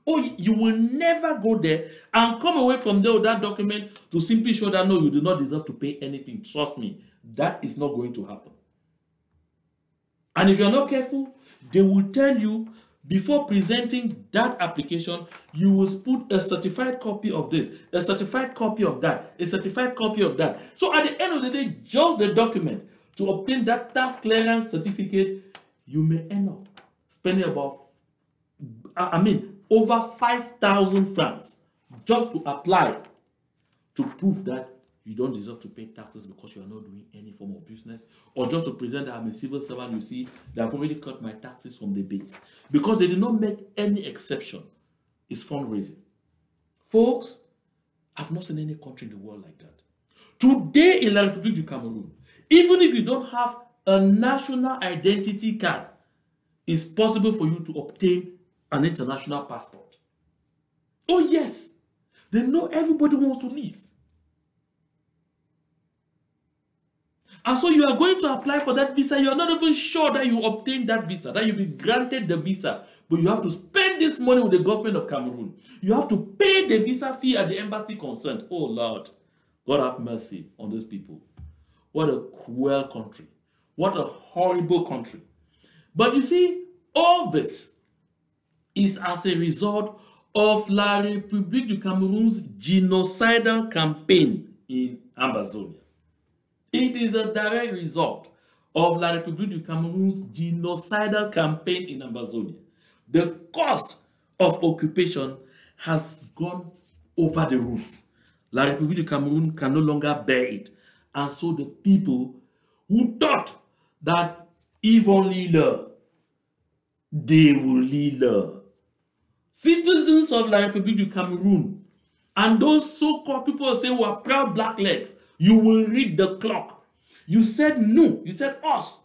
Oh, you will never go there and come away from there with that document to simply show that no, you do not deserve to pay anything. Trust me, that is not going to happen. And if you're not careful, they will tell you before presenting that application, you will put a certified copy of this, a certified copy of that, a certified copy of that. So at the end of the day, just the document to obtain that tax clearance certificate, you may end up spending about, I mean, over 5,000 francs just to apply to prove that you don't deserve to pay taxes because you are not doing any form of business or just to present that I'm a civil servant you see they have already cut my taxes from the base because they did not make any exception it's fundraising folks I've not seen any country in the world like that today in La Republic du Cameroon even if you don't have a national identity card it's possible for you to obtain an international passport. Oh, yes. They know everybody wants to leave. And so you are going to apply for that visa. You are not even sure that you obtain that visa, that you'll be granted the visa. But you have to spend this money with the government of Cameroon. You have to pay the visa fee at the embassy concerned. Oh, Lord. God have mercy on these people. What a cruel country. What a horrible country. But you see, all this is as a result of La République du Cameroon's genocidal campaign in Ambazonia. It is a direct result of La République du Cameroon's genocidal campaign in Amazonia. The cost of occupation has gone over the roof. La République du Cameroon can no longer bear it. And so the people who thought that if only love, they will love citizens of La République du Cameroon, and those so-called people say we are proud black legs, you will read the clock. You said no, you said us.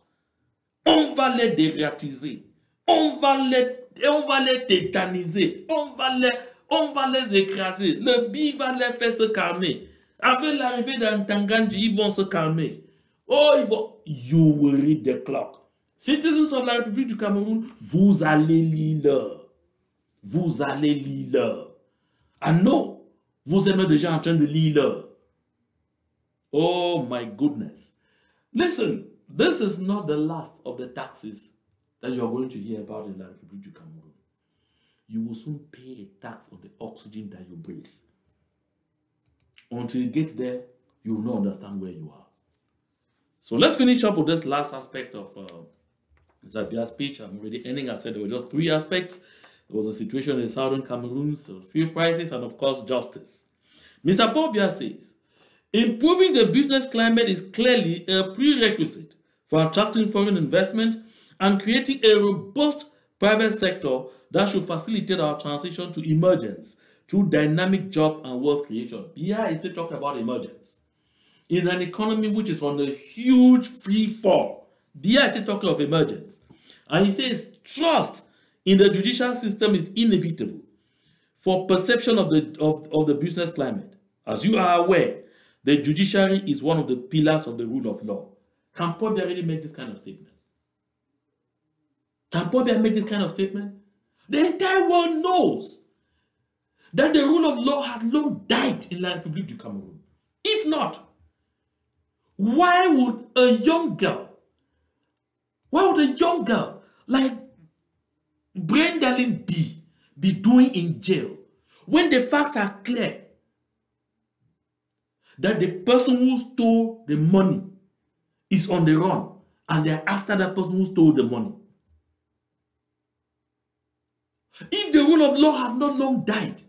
On va les déréatiser, on va les, on va les tétaniser, on va les, on va les écraser. Le bi va les faire se calmer. Avec l'arrivée d'un Tanganji, ils vont se calmer. Oh, ils vont. You will read the clock. Citizens of la République du Cameroun, vous allez lire vous allez lire Ah non, vous êtes déjà en train de lire Oh my goodness. Listen, this is not the last of the taxes that you are going to hear about in the Republic du Cameroon. You will soon pay a tax on the oxygen that you breathe. Until you get there, you will not understand where you are. So let's finish up with this last aspect of uh, Zabia's speech. I'm already ending. I said there were just three aspects. There was a situation in southern Cameroon, so fuel prices, and of course, justice. Mr. Paul Biya says, improving the business climate is clearly a prerequisite for attracting foreign investment and creating a robust private sector that should facilitate our transition to emergence through dynamic job and wealth creation. Biya is talking about emergence. In an economy which is on a huge free fall, Biya is talking of emergence. And he says, trust in the judicial system is inevitable for perception of the, of, of the business climate. As you are aware, the judiciary is one of the pillars of the rule of law. Can Paul really make this kind of statement? Can Paul make this kind of statement? The entire world knows that the rule of law had long died in La République du Cameroon. If not, why would a young girl, why would a young girl like Brendan B be doing in jail when the facts are clear that the person who stole the money is on the run and they're after that person who stole the money. If the rule of law had not long died,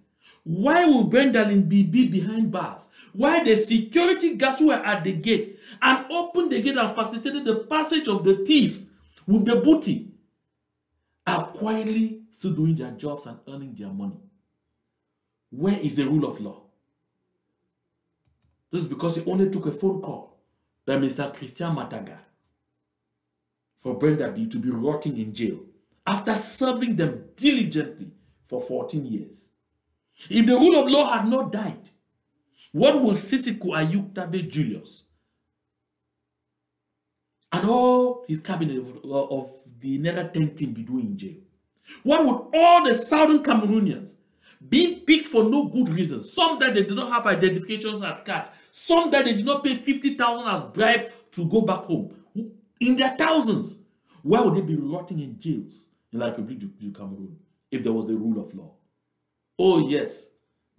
why would Brendan B be behind bars? Why the security guards were at the gate and opened the gate and facilitated the passage of the thief with the booty are quietly still doing their jobs and earning their money. Where is the rule of law? This is because he only took a phone call by Mr. Christian Mataga for Brenda B to be rotting in jail after serving them diligently for 14 years. If the rule of law had not died, what will Sisiku Ayuk Tabe Julius and all his cabinet of, of the Nera 10 team be doing in jail? What would all the southern Cameroonians being picked for no good reason, some that they did not have identifications at cards, some that they did not pay 50,000 as bribe to go back home, in their thousands, why would they be rotting in jails in République du, du Cameroon if there was the rule of law? Oh, yes.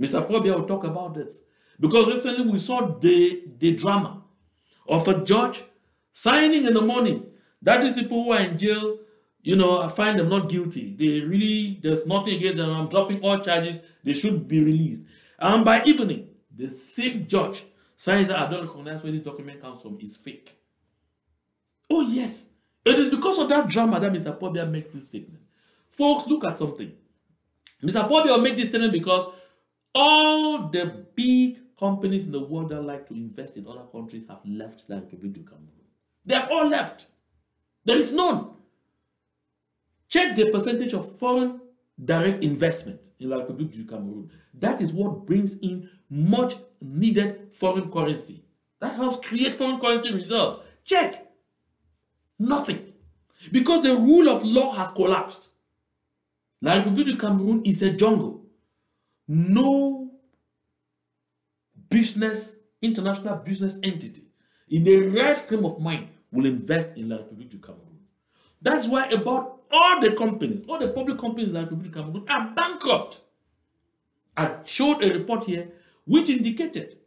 Mr. Probia will talk about this. Because recently we saw the, the drama of a judge signing in the morning that these people who are in jail, you know, I find them not guilty. They really, there's nothing against them. I'm dropping all charges. They should be released. And by evening, the same judge that I don't recognize where this document comes from is fake. Oh, yes. It is because of that drama that Mr. Pobia makes this statement. Folks, look at something. Mr. Pobia make this statement because all the big companies in the world that like to invest in other countries have left La République du Cameroon. They have all left. There is none. Check the percentage of foreign direct investment in La République du Cameroon. That is what brings in much needed foreign currency. That helps create foreign currency reserves. Check. Nothing. Because the rule of law has collapsed. La République du Cameroon is a jungle. No business, international business entity in the right frame of mind will invest in La République du Cameroon. That's why about all the companies, all the public companies La République du Cameroon are bankrupt. I showed a report here which indicated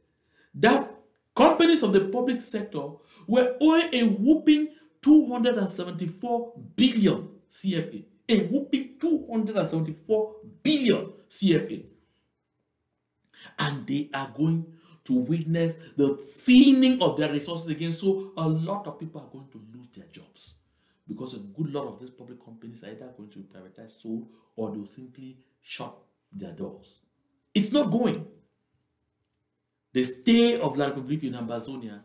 that companies of the public sector were owing a whooping 274 billion CFA. A whooping 274 billion CFA. And they are going to witness the thinning of their resources again. So a lot of people are going to lose their jobs because a good lot of these public companies are either going to be privatized, sold, or they'll simply shut their doors. It's not going. The stay of La Republic in Ambazonia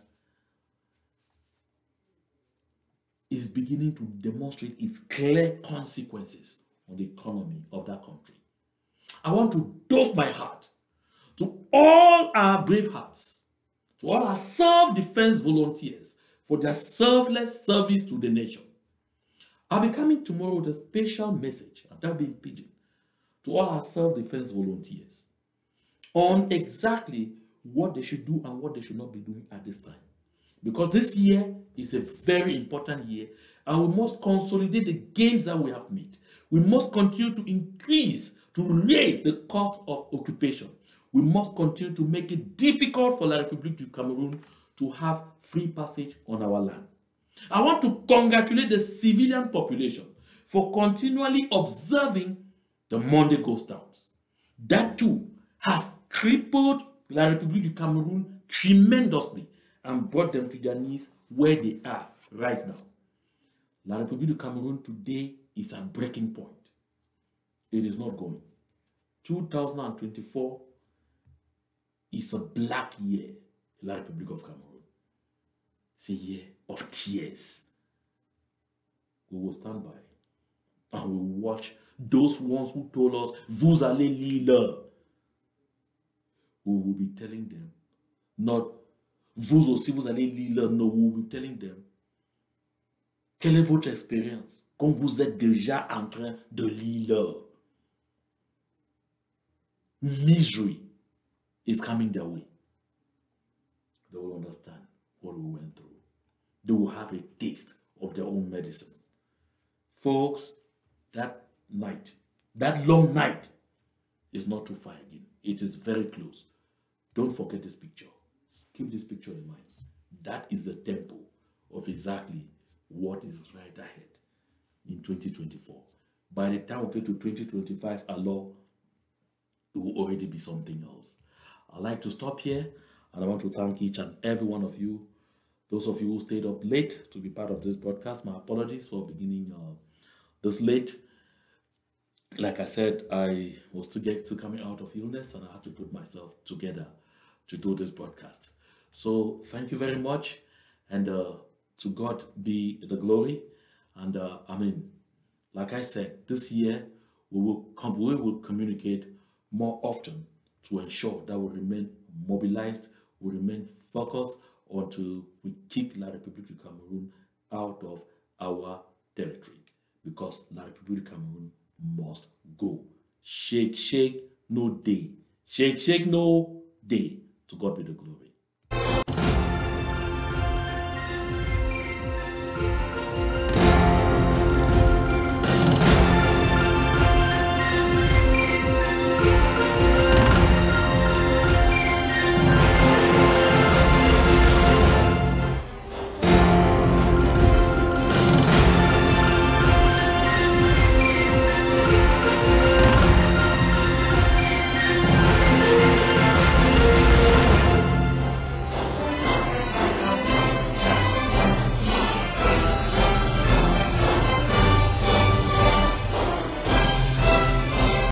is beginning to demonstrate its clear consequences on the economy of that country. I want to dove my heart to all our brave hearts, to all our self-defense volunteers for their selfless service to the nation. I'll be coming tomorrow with a special message, and that'll be in Pidgin, to all our self-defense volunteers on exactly what they should do and what they should not be doing at this time. Because this year is a very important year, and we must consolidate the gains that we have made. We must continue to increase, to raise the cost of occupation. We must continue to make it difficult for La République du Cameroon to have free passage on our land. I want to congratulate the civilian population for continually observing the Monday ghost towns. That too has crippled La République du Cameroon tremendously and brought them to their knees where they are right now. La République du Cameroon today is at breaking point. It is not going. 2024 is a black year La République of Cameroon. A year of tears. We will stand by and we will watch those ones who told us, vous allez lire. We will be telling them, not vous aussi vous allez lire. No, we will be telling them, quelle est votre expérience quand vous êtes déjà en train de lire? Misery is coming their way. They will understand what we went through. They will have a taste of their own medicine. Folks, that night, that long night, is not too far again. It is very close. Don't forget this picture. Keep this picture in mind. That is the temple of exactly what is right ahead in 2024. By the time we get to 2025, Allah, it will already be something else. I'd like to stop here and I want to thank each and every one of you. Those of you who stayed up late to be part of this broadcast, my apologies for beginning uh, this late. Like I said, I was to get to coming out of illness and I had to put myself together to do this broadcast. So thank you very much And uh, to God be the glory. And uh, I mean, like I said, this year we will we will communicate more often to ensure that we remain mobilized, we remain focused until we kick La République du Cameroon out of our territory because La République du Cameroon must go. Shake, shake, no day. Shake, shake, no day. To God be the glory.